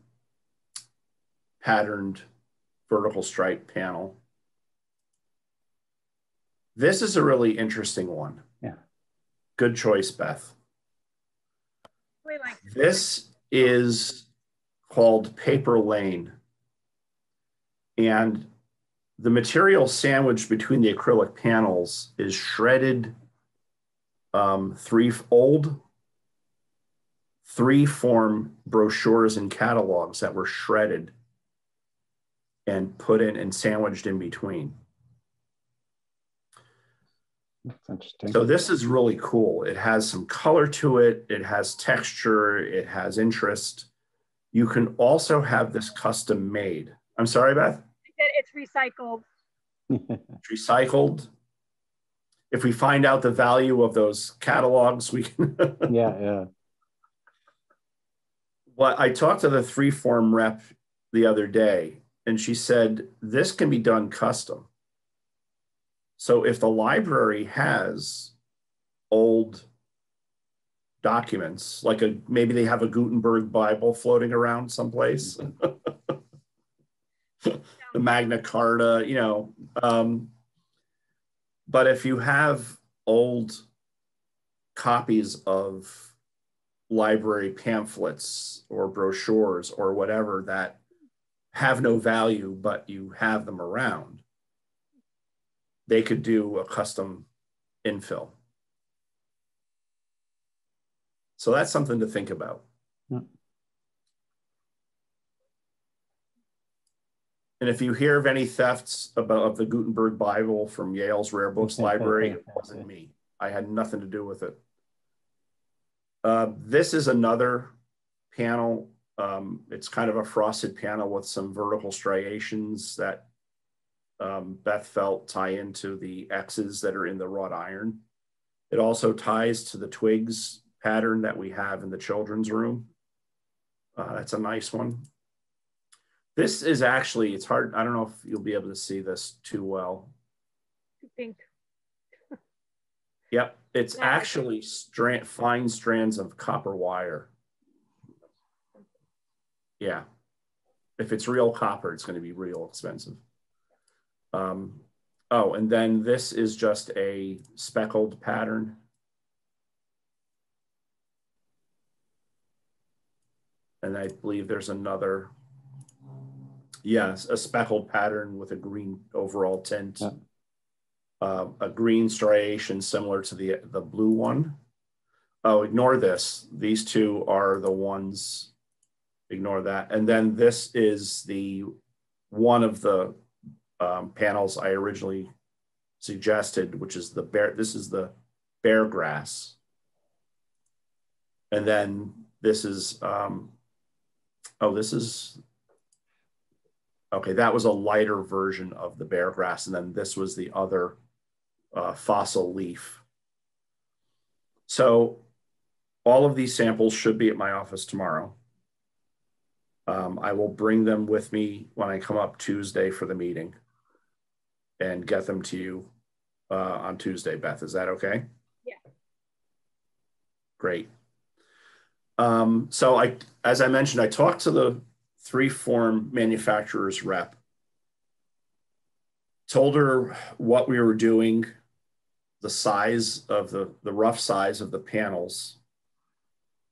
[SPEAKER 1] patterned vertical stripe panel. This is a really interesting one.
[SPEAKER 3] Yeah.
[SPEAKER 1] Good choice, Beth. Like this is called Paper Lane. And the material sandwiched between the acrylic panels is shredded um, three old three form brochures and catalogs that were shredded and put in and sandwiched in between.
[SPEAKER 3] That's interesting.
[SPEAKER 1] So this is really cool. It has some color to it. It has texture. It has interest. You can also have this custom made. I'm sorry, Beth?
[SPEAKER 6] It's recycled.
[SPEAKER 1] it's recycled. If we find out the value of those catalogs, we can.
[SPEAKER 3] yeah, yeah.
[SPEAKER 1] Well, I talked to the three form rep the other day, and she said this can be done custom. So if the library has old documents, like a maybe they have a Gutenberg Bible floating around someplace, the Magna Carta, you know. Um, but if you have old copies of library pamphlets or brochures or whatever that have no value, but you have them around, they could do a custom infill. So that's something to think about. Yeah. And if you hear of any thefts about of the Gutenberg Bible from Yale's Rare Books Library, it wasn't me. I had nothing to do with it. Uh, this is another panel. Um, it's kind of a frosted panel with some vertical striations that um, Beth felt tie into the X's that are in the wrought iron. It also ties to the twigs pattern that we have in the children's room. Uh, that's a nice one. This is actually, it's hard. I don't know if you'll be able to see this too well.
[SPEAKER 6] Pink.
[SPEAKER 1] Yep, it's actually strand, fine strands of copper wire. Yeah, if it's real copper, it's going to be real expensive. Um, oh, and then this is just a speckled pattern. And I believe there's another, yes, a speckled pattern with a green overall tint. Yeah. Uh, a green striation similar to the, the blue one. Oh, ignore this. These two are the ones, ignore that. And then this is the one of the um, panels I originally suggested, which is the bear, this is the bear grass. And then this is, um, oh, this is, okay, that was a lighter version of the bear grass. And then this was the other uh, fossil leaf. So all of these samples should be at my office tomorrow. Um, I will bring them with me when I come up Tuesday for the meeting and get them to you uh, on Tuesday, Beth. Is that okay?
[SPEAKER 6] Yeah.
[SPEAKER 1] Great. Um, so I, as I mentioned, I talked to the three form manufacturers rep, told her what we were doing, the size of the, the rough size of the panels.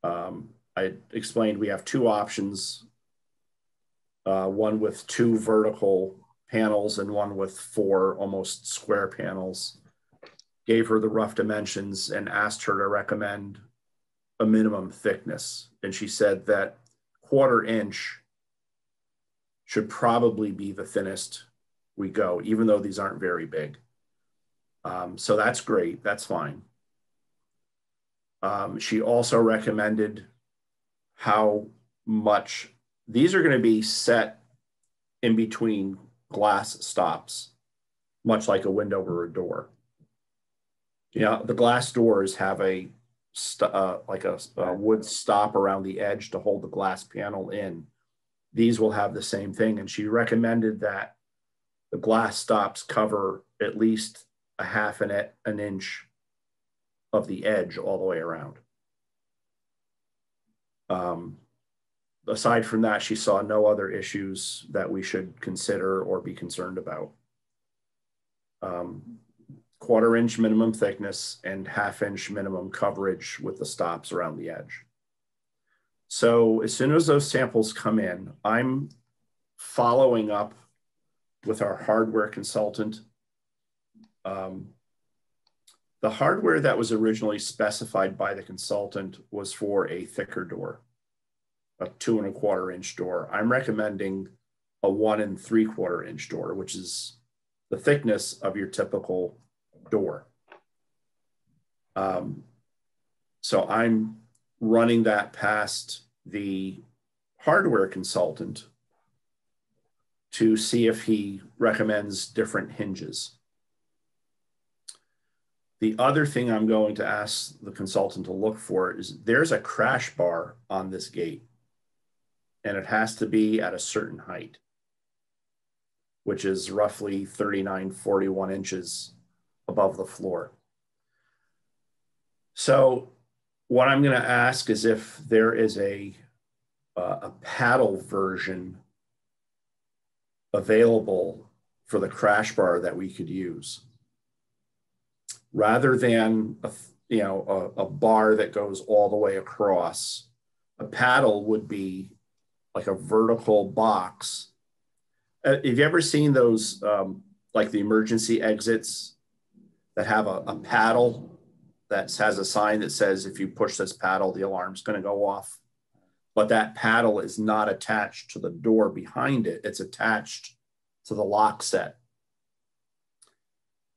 [SPEAKER 1] Um, I explained we have two options, uh, one with two vertical panels and one with four almost square panels. Gave her the rough dimensions and asked her to recommend a minimum thickness. And she said that quarter inch should probably be the thinnest we go, even though these aren't very big. Um, so that's great. That's fine. Um, she also recommended how much these are going to be set in between glass stops. much like a window or a door. Yeah, the glass doors have a uh, like a, a, wood stop around the edge to hold the glass panel in. These will have the same thing, and she recommended that the glass stops cover at least a half an, an inch of the edge all the way around. Um, aside from that, she saw no other issues that we should consider or be concerned about. Um, quarter inch minimum thickness and half inch minimum coverage with the stops around the edge. So as soon as those samples come in, I'm following up with our hardware consultant. Um, the hardware that was originally specified by the consultant was for a thicker door, a two and a quarter inch door. I'm recommending a one and three quarter inch door, which is the thickness of your typical door. Um, so I'm running that past the hardware consultant to see if he recommends different hinges. The other thing I'm going to ask the consultant to look for is there's a crash bar on this gate and it has to be at a certain height, which is roughly 39, 41 inches above the floor. So what I'm going to ask is if there is a, uh, a paddle version available for the crash bar that we could use rather than a, you know a, a bar that goes all the way across a paddle would be like a vertical box uh, have you ever seen those um, like the emergency exits that have a, a paddle that has a sign that says if you push this paddle, the alarm's going to go off. But that paddle is not attached to the door behind it, it's attached to the lock set.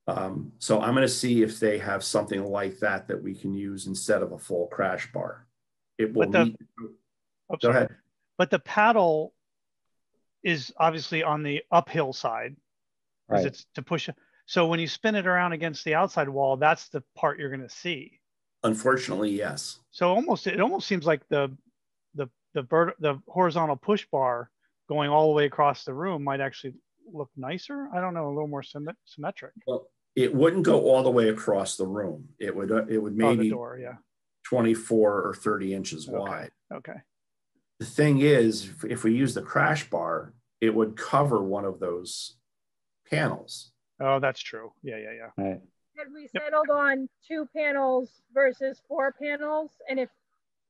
[SPEAKER 1] Um, so I'm going to see if they have something like that that we can use instead of a full crash bar. It will.
[SPEAKER 2] The,
[SPEAKER 1] meet,
[SPEAKER 2] go ahead. But the paddle is obviously on the uphill side, because right. it's to push. So when you spin it around against the outside wall, that's the part you're going to see.
[SPEAKER 1] Unfortunately, yes.
[SPEAKER 2] So almost it almost seems like the the the vert, the horizontal push bar going all the way across the room might actually look nicer. I don't know, a little more symmet- symmetric.
[SPEAKER 1] Well, it wouldn't go all the way across the room. It would uh, it would maybe oh, the
[SPEAKER 2] door, yeah.
[SPEAKER 1] 24 or 30 inches
[SPEAKER 2] okay.
[SPEAKER 1] wide.
[SPEAKER 2] Okay.
[SPEAKER 1] The thing is, if we use the crash bar, it would cover one of those panels.
[SPEAKER 2] Oh, that's true. Yeah, yeah, yeah.
[SPEAKER 3] Right.
[SPEAKER 6] Had we settled yep. on two panels versus four panels, and if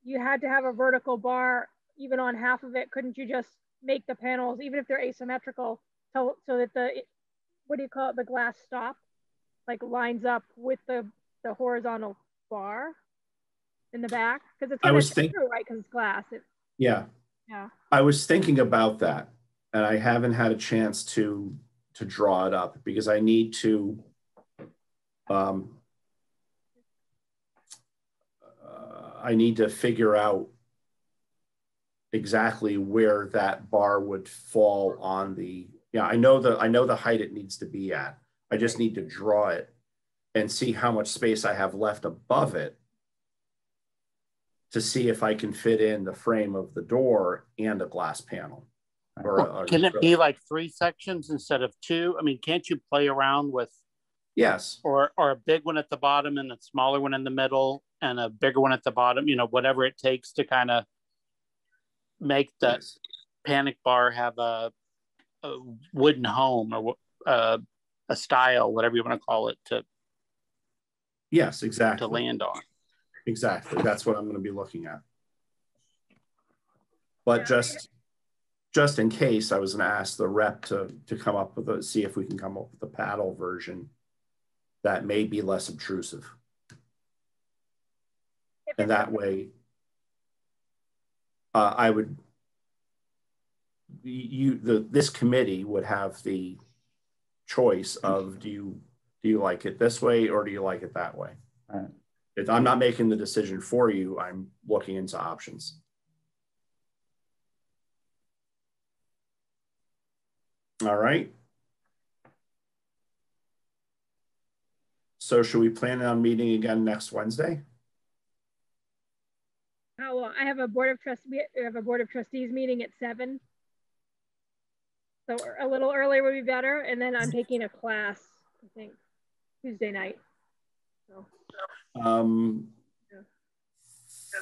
[SPEAKER 6] you had to have a vertical bar even on half of it, couldn't you just make the panels, even if they're asymmetrical, so, so that the what do you call it, the glass stop, like lines up with the the horizontal bar in the back because it's I was thinking right because it's glass. It,
[SPEAKER 1] yeah.
[SPEAKER 6] Yeah.
[SPEAKER 1] I was thinking about that, and I haven't had a chance to to draw it up because I need to um, uh, I need to figure out exactly where that bar would fall on the yeah I know the I know the height it needs to be at I just need to draw it and see how much space I have left above it to see if I can fit in the frame of the door and a glass panel.
[SPEAKER 5] Or, or can it be like three sections instead of two? I mean, can't you play around with?
[SPEAKER 1] Yes.
[SPEAKER 5] Or or a big one at the bottom and a smaller one in the middle and a bigger one at the bottom. You know, whatever it takes to kind of make the yes. panic bar have a, a wooden home or uh, a style, whatever you want to call it, to.
[SPEAKER 1] Yes, exactly.
[SPEAKER 5] To land on.
[SPEAKER 1] Exactly. That's what I'm going to be looking at. But just just in case, I was going to ask the rep to, to come up with a, see if we can come up with a paddle version that may be less obtrusive. And that way, uh, I would, you, the, this committee would have the choice of do you, do you like it this way or do you like it that way? Right. If I'm not making the decision for you, I'm looking into options. All right. So should we plan on meeting again next Wednesday?
[SPEAKER 6] Oh, well, I have a board of trustees. We have a board of trustees meeting at seven. So a little earlier would be better. And then I'm taking a class, I think, Tuesday night. So.
[SPEAKER 1] Um, yeah.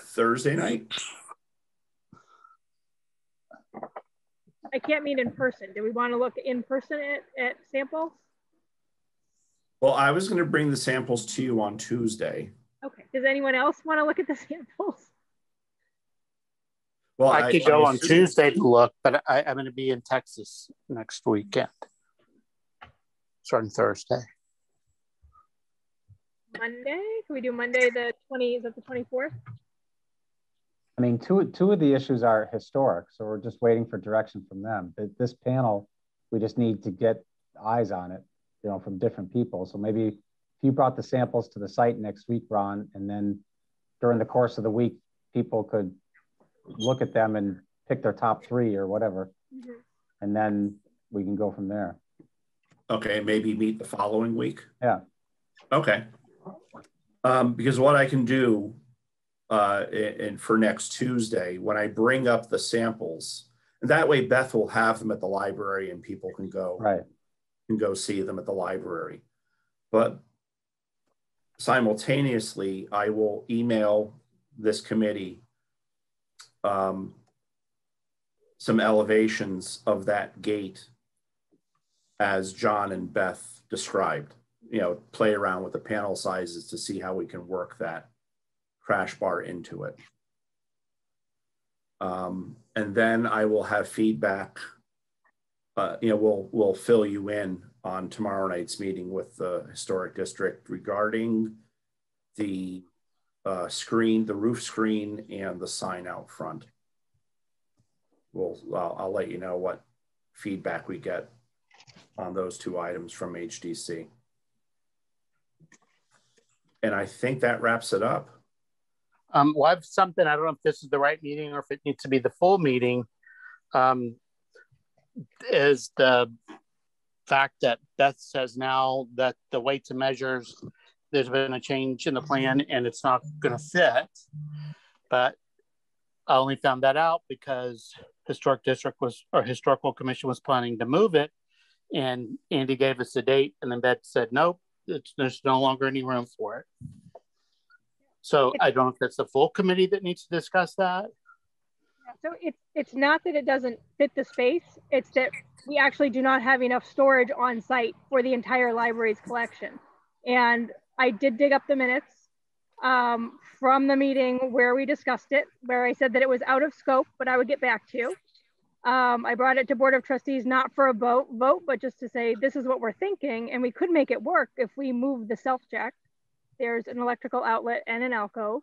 [SPEAKER 1] Thursday night.
[SPEAKER 6] I can't meet in person. Do we want to look in person at, at samples?
[SPEAKER 1] Well, I was going to bring the samples to you on Tuesday.
[SPEAKER 6] Okay. Does anyone else want to look at the samples?
[SPEAKER 5] Well, I, I could go I on Tuesday to look, but I, am going to be in Texas next weekend, starting Thursday.
[SPEAKER 6] Monday? Can we do Monday the 20th? Is that the 24th?
[SPEAKER 3] I mean, two two of the issues are historic, so we're just waiting for direction from them. But this panel, we just need to get eyes on it, you know, from different people. So maybe if you brought the samples to the site next week, Ron, and then during the course of the week, people could look at them and pick their top three or whatever, mm -hmm. and then we can go from there.
[SPEAKER 1] Okay, maybe meet the following week.
[SPEAKER 3] Yeah.
[SPEAKER 1] Okay. Um, because what I can do uh, and for next Tuesday when I bring up the samples. And that way Beth will have them at the library and people can go
[SPEAKER 3] right
[SPEAKER 1] can go see them at the library. But simultaneously, I will email this committee um, some elevations of that gate as John and Beth described. You know, play around with the panel sizes to see how we can work that crash bar into it. Um, and then I will have feedback. Uh, you know, we'll we'll fill you in on tomorrow night's meeting with the historic district regarding the uh, screen, the roof screen, and the sign out front. We'll I'll, I'll let you know what feedback we get on those two items from HDC. And I think that wraps it up.
[SPEAKER 5] Um, well, I have something. I don't know if this is the right meeting or if it needs to be the full meeting. Um, is the fact that Beth says now that the weights and measures, there's been a change in the mm-hmm. plan and it's not going to fit. But I only found that out because historic district was or historical commission was planning to move it, and Andy gave us a date, and then Beth said nope, there's no longer any room for it. So I don't know if that's the full committee that needs to discuss that.
[SPEAKER 6] So it's it's not that it doesn't fit the space; it's that we actually do not have enough storage on site for the entire library's collection. And I did dig up the minutes um, from the meeting where we discussed it, where I said that it was out of scope, but I would get back to you. Um, I brought it to Board of Trustees not for a vote, vote, but just to say this is what we're thinking, and we could make it work if we move the self check there's an electrical outlet and an alcove.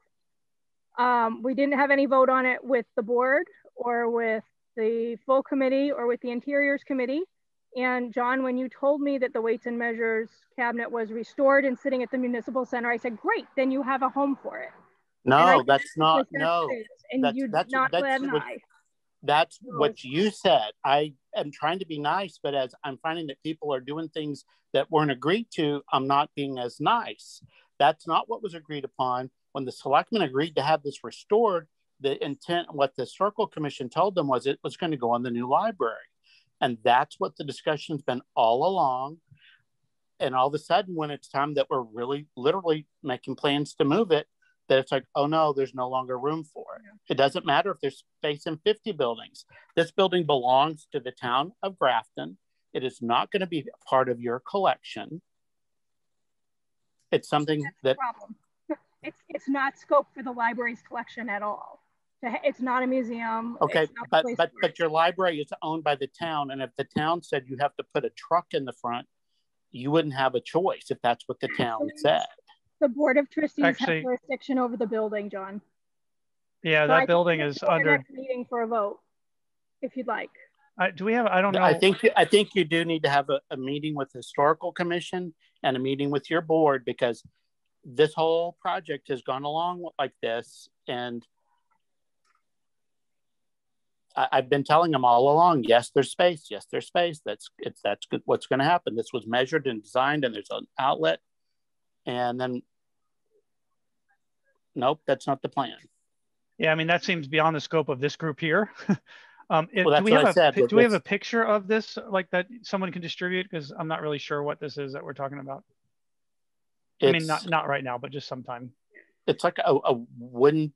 [SPEAKER 6] Um, we didn't have any vote on it with the board or with the full committee or with the interiors committee. And John, when you told me that the weights and measures cabinet was restored and sitting at the municipal center, I said, great, then you have a home for it.
[SPEAKER 5] No, that's not, no.
[SPEAKER 6] And
[SPEAKER 5] that's,
[SPEAKER 6] you that's, not that's let what,
[SPEAKER 5] That's what you said. I am trying to be nice, but as I'm finding that people are doing things that weren't agreed to, I'm not being as nice. That's not what was agreed upon. When the selectmen agreed to have this restored, the intent, what the Circle Commission told them was it was going to go on the new library. And that's what the discussion's been all along. And all of a sudden, when it's time that we're really literally making plans to move it, that it's like, oh no, there's no longer room for it. It doesn't matter if there's space in 50 buildings. This building belongs to the town of Grafton. It is not going to be part of your collection. It's something that
[SPEAKER 6] problem. It's it's not scope for the library's collection at all. It's not a museum.
[SPEAKER 5] Okay, but but but your library is owned by the town, and if the town said you have to put a truck in the front, you wouldn't have a choice if that's what the town said.
[SPEAKER 6] The board of trustees Actually, have jurisdiction over the building, John.
[SPEAKER 2] Yeah, so that I building is under
[SPEAKER 6] meeting for a vote, if you'd like.
[SPEAKER 2] I, do we have? I don't know.
[SPEAKER 5] I think I think you do need to have a, a meeting with the historical commission and a meeting with your board because this whole project has gone along like this and I, have been telling them all along yes there's space yes there's space that's it's that's good, what's going to happen this was measured and designed and there's an outlet And then, nope, that's not the plan.
[SPEAKER 2] Yeah, I mean, that seems beyond the scope of this group here. um, if, well, do we, have a, do we have a picture of this like that someone can distribute? Because I'm not really sure what this is that we're talking about. I mean, not, not right now, but just sometime.
[SPEAKER 5] It's like a, a wooden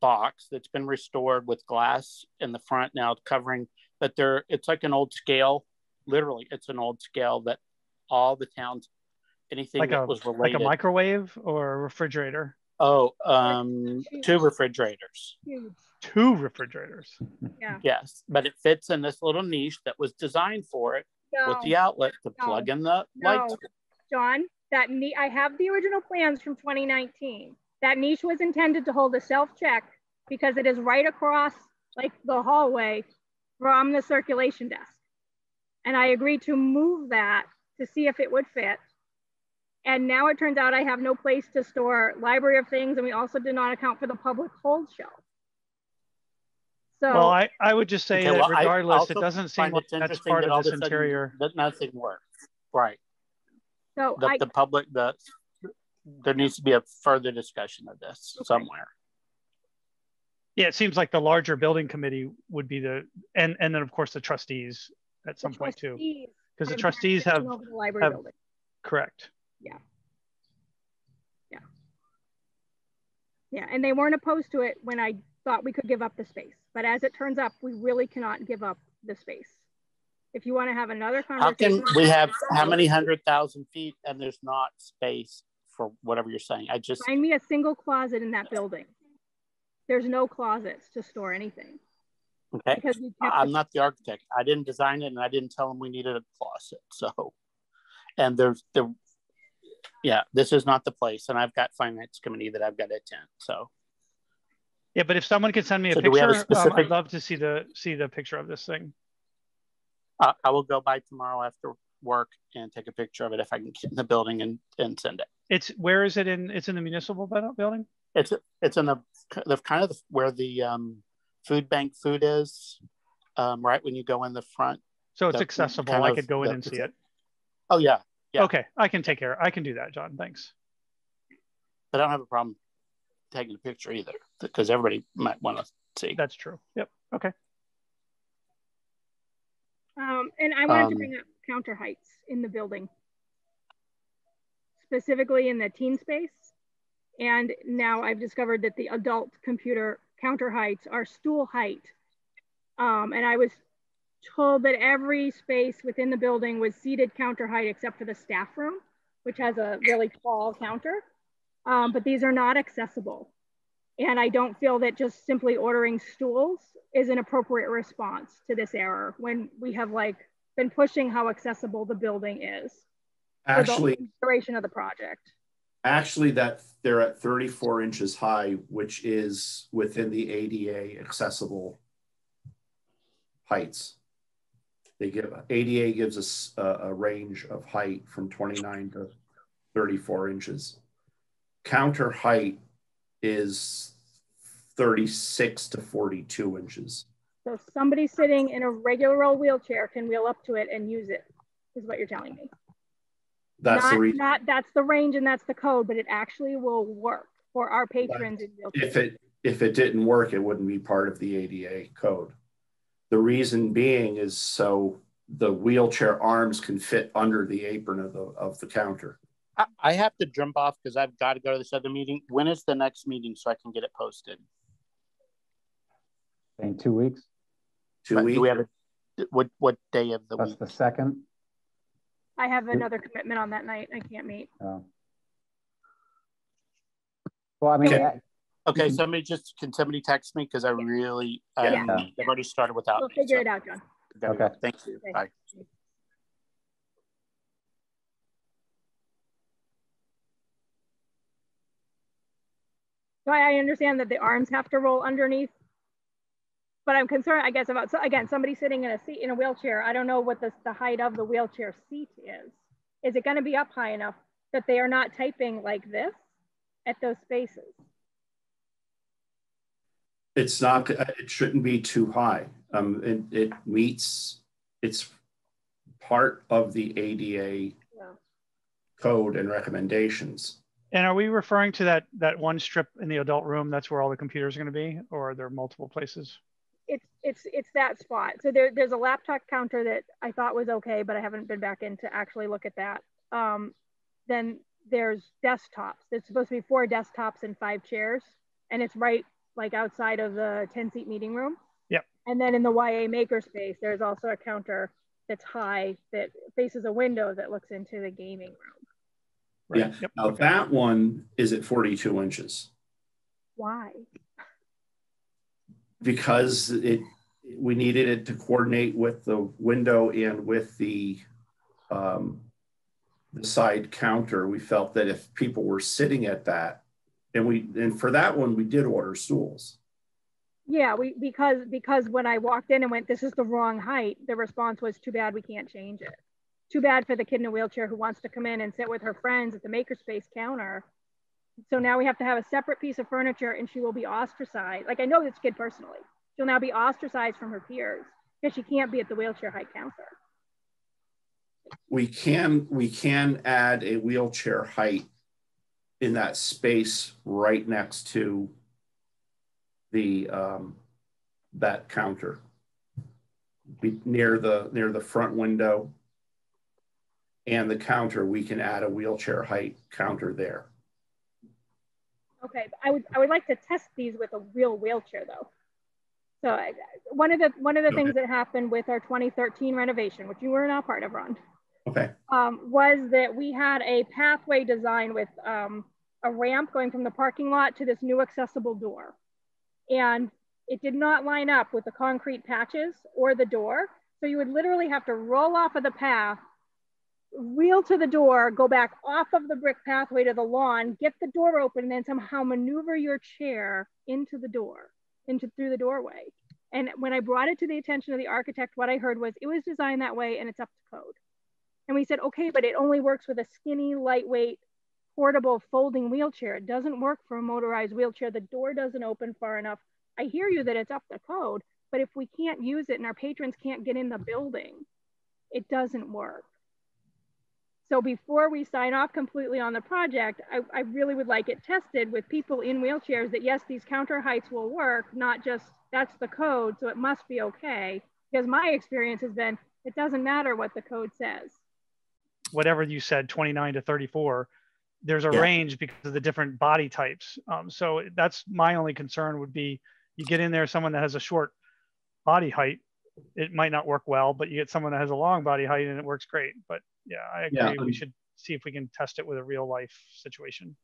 [SPEAKER 5] box that's been restored with glass in the front now covering but there it's like an old scale literally it's an old scale that all the towns anything
[SPEAKER 2] like
[SPEAKER 5] that
[SPEAKER 2] a,
[SPEAKER 5] was related
[SPEAKER 2] like a microwave or a refrigerator?
[SPEAKER 5] Oh um two refrigerators.
[SPEAKER 2] Two refrigerators.
[SPEAKER 6] Yeah.
[SPEAKER 5] Yes but it fits in this little niche that was designed for it no. with the outlet to no. plug in the no. lights.
[SPEAKER 6] John that ne- i have the original plans from 2019 that niche was intended to hold a self check because it is right across like the hallway from the circulation desk. And I agreed to move that to see if it would fit. And now it turns out I have no place to store library of things. And we also did not account for the public hold shelf. So,
[SPEAKER 2] well, I, I would just say okay, that well, regardless, it doesn't seem like that's part that of this interior.
[SPEAKER 5] That nothing works. Right.
[SPEAKER 6] So
[SPEAKER 5] the,
[SPEAKER 6] I,
[SPEAKER 5] the public, the there needs to be a further discussion of this okay. somewhere.
[SPEAKER 2] Yeah, it seems like the larger building committee would be the, and and then of course the trustees at some point too, because the trustees have, the library have building. correct.
[SPEAKER 6] Yeah. Yeah. Yeah, and they weren't opposed to it when I thought we could give up the space, but as it turns up, we really cannot give up the space. If you want to have another
[SPEAKER 5] conversation, how can we have how many hundred thousand feet and there's not space for whatever you're saying. I just
[SPEAKER 6] find me a single closet in that building. There's no closets to store anything.
[SPEAKER 5] Okay. Because I'm not the architect. I didn't design it, and I didn't tell them we needed a closet. So, and there's the, yeah, this is not the place, and I've got finance committee that I've got to attend. So.
[SPEAKER 2] Yeah, but if someone could send me a so picture, a specific... um, I'd love to see the see the picture of this thing.
[SPEAKER 5] Uh, I will go by tomorrow after work and take a picture of it if I can get in the building and, and send it.
[SPEAKER 2] It's where is it in? It's in the municipal building.
[SPEAKER 5] It's it's in the the kind of the, where the um, food bank food is, um, right when you go in the front.
[SPEAKER 2] So it's the, accessible. I could go in and see it.
[SPEAKER 5] Oh yeah, yeah.
[SPEAKER 2] Okay, I can take care. I can do that, John. Thanks.
[SPEAKER 5] But I don't have a problem taking a picture either, because everybody might want to see.
[SPEAKER 2] That's true. Yep. Okay.
[SPEAKER 6] Um, and I wanted um, to bring up counter heights in the building, specifically in the teen space. And now I've discovered that the adult computer counter heights are stool height. Um, and I was told that every space within the building was seated counter height except for the staff room, which has a really tall counter. Um, but these are not accessible. And I don't feel that just simply ordering stools is an appropriate response to this error when we have like been pushing how accessible the building is.
[SPEAKER 1] Actually,
[SPEAKER 6] the duration of the project.
[SPEAKER 1] Actually, that they're at 34 inches high, which is within the ADA accessible heights. They give ADA gives us a, a range of height from 29 to 34 inches. Counter height is 36 to 42 inches.
[SPEAKER 6] So somebody sitting in a regular old wheelchair can wheel up to it and use it, is what you're telling me.
[SPEAKER 1] That's
[SPEAKER 6] not,
[SPEAKER 1] the reason.
[SPEAKER 6] Not that's the range and that's the code, but it actually will work for our patrons in wheelchairs.
[SPEAKER 1] If it if it didn't work, it wouldn't be part of the ADA code. The reason being is so the wheelchair arms can fit under the apron of the of the counter.
[SPEAKER 5] I have to jump off because I've got to go to this other meeting. When is the next meeting so I can get it posted?
[SPEAKER 3] In two weeks.
[SPEAKER 1] Two but weeks. Do we have a,
[SPEAKER 5] what what day of the
[SPEAKER 3] That's
[SPEAKER 5] week?
[SPEAKER 3] That's the second.
[SPEAKER 6] I have another commitment on that night. I can't meet.
[SPEAKER 3] Oh. Well, I mean,
[SPEAKER 5] okay. I, okay somebody just can somebody text me because I really um, yeah. they've already started without.
[SPEAKER 6] We'll me, figure so. it out, John.
[SPEAKER 3] Okay.
[SPEAKER 5] Thank you. Okay. Bye.
[SPEAKER 6] So I understand that the arms have to roll underneath but I'm concerned, I guess, about, so again, somebody sitting in a seat in a wheelchair. I don't know what the, the height of the wheelchair seat is. Is it going to be up high enough that they are not typing like this at those spaces?
[SPEAKER 1] It's not, it shouldn't be too high. Um, it, it meets, it's part of the ADA yeah. code and recommendations.
[SPEAKER 2] And are we referring to that that one strip in the adult room? That's where all the computers are going to be, or are there multiple places?
[SPEAKER 6] It's it's it's that spot. So there, there's a laptop counter that I thought was okay, but I haven't been back in to actually look at that. Um, then there's desktops. There's supposed to be four desktops and five chairs, and it's right like outside of the 10 seat meeting room.
[SPEAKER 2] Yep.
[SPEAKER 6] And then in the YA makerspace, there's also a counter that's high that faces a window that looks into the gaming room.
[SPEAKER 1] Right. Yeah. Yep. Now okay. that one is at 42 inches.
[SPEAKER 6] Why?
[SPEAKER 1] Because it we needed it to coordinate with the window and with the um, the side counter. We felt that if people were sitting at that, and we and for that one we did order stools.
[SPEAKER 6] Yeah, we because because when I walked in and went, this is the wrong height. The response was, too bad we can't change it. Too bad for the kid in a wheelchair who wants to come in and sit with her friends at the makerspace counter. So now we have to have a separate piece of furniture, and she will be ostracized. Like I know this kid personally. She'll now be ostracized from her peers because she can't be at the wheelchair height counter
[SPEAKER 1] we can we can add a wheelchair height in that space right next to the um, that counter Be near the near the front window and the counter we can add a wheelchair height counter there
[SPEAKER 6] okay i would i would like to test these with a real wheelchair though so I, one of the one of the okay. things that happened with our 2013 renovation which you were not part of ron
[SPEAKER 1] Okay.
[SPEAKER 6] Um, was that we had a pathway design with um, a ramp going from the parking lot to this new accessible door. And it did not line up with the concrete patches or the door. So you would literally have to roll off of the path, wheel to the door, go back off of the brick pathway to the lawn, get the door open, and then somehow maneuver your chair into the door, into through the doorway. And when I brought it to the attention of the architect, what I heard was it was designed that way and it's up to code. And we said, okay, but it only works with a skinny, lightweight, portable folding wheelchair. It doesn't work for a motorized wheelchair. The door doesn't open far enough. I hear you that it's up to code, but if we can't use it and our patrons can't get in the building, it doesn't work. So before we sign off completely on the project, I, I, really would like it tested with people in wheelchairs that yes, these counter heights will work, not just that's the code, so it must be okay. Because my experience has been, it doesn't matter what the code says
[SPEAKER 2] whatever you said 29 to 34 there's a yeah. range because of the different body types um, so that's my only concern would be you get in there someone that has a short body height it might not work well but you get someone that has a long body height and it works great but yeah i agree yeah. we um, should see if we can test it with a real life situation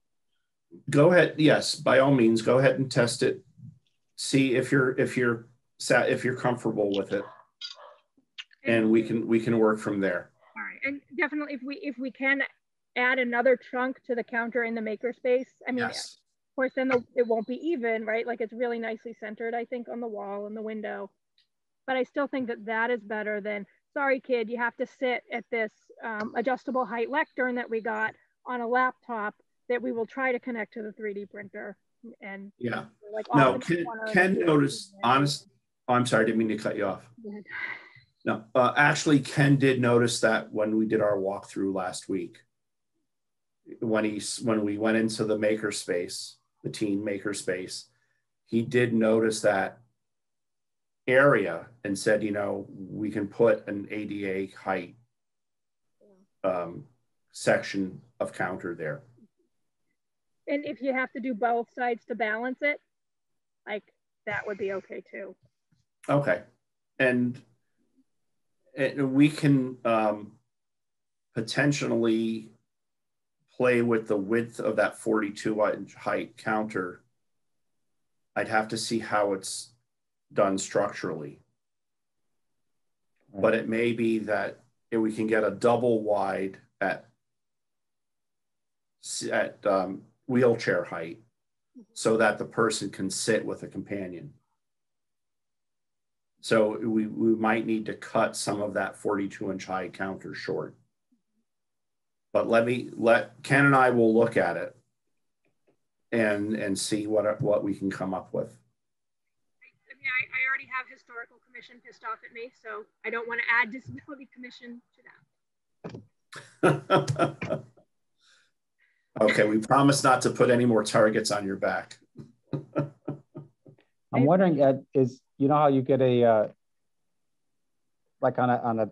[SPEAKER 1] go ahead yes by all means go ahead and test it see if you're if you're sat if you're comfortable with it and we can we can work from there All right,
[SPEAKER 6] and definitely if we if we can add another trunk to the counter in the makerspace, I mean, yes. of course, then the, it won't be even, right? Like it's really nicely centered, I think, on the wall and the window. But I still think that that is better than, sorry, kid, you have to sit at this um, adjustable height lectern that we got on a laptop that we will try to connect to the 3D printer. And
[SPEAKER 1] yeah, like no, Ken, Ken notice, honest, oh, I'm sorry, I didn't mean to cut you off. No, uh, actually, Ken did notice that when we did our walkthrough last week. When he when we went into the makerspace, the teen makerspace, he did notice that area and said, you know, we can put an ADA height um, section of counter there.
[SPEAKER 6] And if you have to do both sides to balance it, like that would be okay too.
[SPEAKER 1] Okay. And we can um, potentially play with the width of that 42 inch height counter. I'd have to see how it's done structurally. Right. But it may be that we can get a double wide at at um, wheelchair height so that the person can sit with a companion. So we, we might need to cut some of that 42 inch high counter short. But let me let Ken and I will look at it and and see what what we can come up with.
[SPEAKER 6] I mean, I, I already have historical commission pissed off at me, so I don't want to add disability commission to that.
[SPEAKER 1] Okay, we promise not to put any more targets on your back.
[SPEAKER 3] I'm wondering, Ed, is you know how you get a uh, like on a on a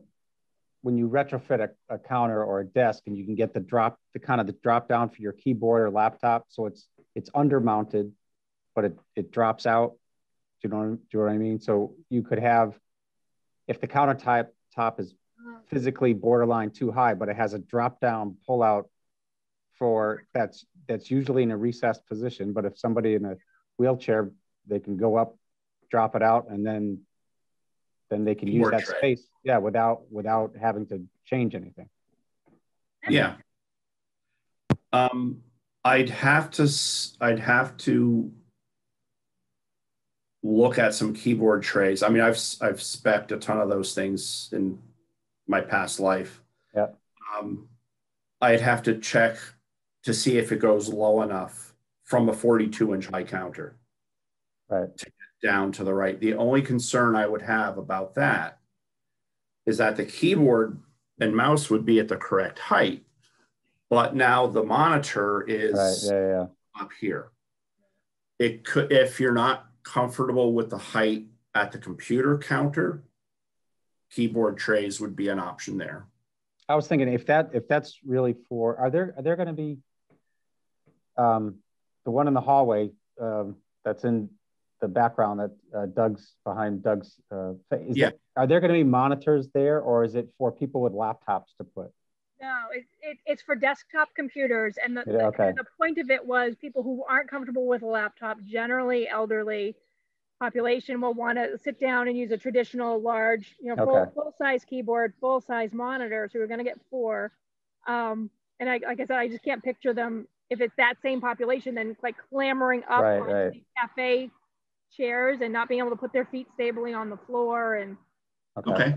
[SPEAKER 3] when you retrofit a, a, counter or a desk and you can get the drop the kind of the drop down for your keyboard or laptop, so it's it's undermounted, but it it drops out. Do you know do you know what I mean? So you could have if the countertop top is physically borderline too high, but it has a drop down pull out for that's that's usually in a recessed position. But if somebody in a wheelchair, they can go up, drop it out, and then then they can use that tray. space. Yeah, without without having to change anything.
[SPEAKER 1] Yeah. Um, I'd have to I'd have to look at some keyboard trays. I mean, I've I've specced a ton of those things in my past life.
[SPEAKER 3] Yeah.
[SPEAKER 1] Um, I'd have to check to see if it goes low enough from a 42 inch high counter
[SPEAKER 3] right.
[SPEAKER 1] to get down to the right. The only concern I would have about that is that the keyboard and mouse would be at the correct height, but now the monitor is
[SPEAKER 3] right. yeah, yeah.
[SPEAKER 1] up here. It could, if you're not comfortable with the height at the computer counter, keyboard trays would be an option there.
[SPEAKER 3] I was thinking if that if that's really for are there are there going to be um, the one in the hallway um, that's in the background that uh, Doug's behind Doug's uh, face.
[SPEAKER 1] Yeah.
[SPEAKER 3] are there going to be monitors there, or is it for people with laptops to put?
[SPEAKER 6] No, it, it, it's for desktop computers, and the,
[SPEAKER 3] yeah, okay.
[SPEAKER 6] the, the point of it was people who aren't comfortable with a laptop, generally elderly population, will want to sit down and use a traditional large, you know, full,
[SPEAKER 3] okay.
[SPEAKER 6] full size keyboard, full size monitor. So we're going to get four. Um, and I, like I said, I just can't picture them if it's that same population, then like clamoring up
[SPEAKER 3] right,
[SPEAKER 6] on
[SPEAKER 3] right.
[SPEAKER 6] cafe chairs and not being able to put their feet stably on the floor and
[SPEAKER 1] okay.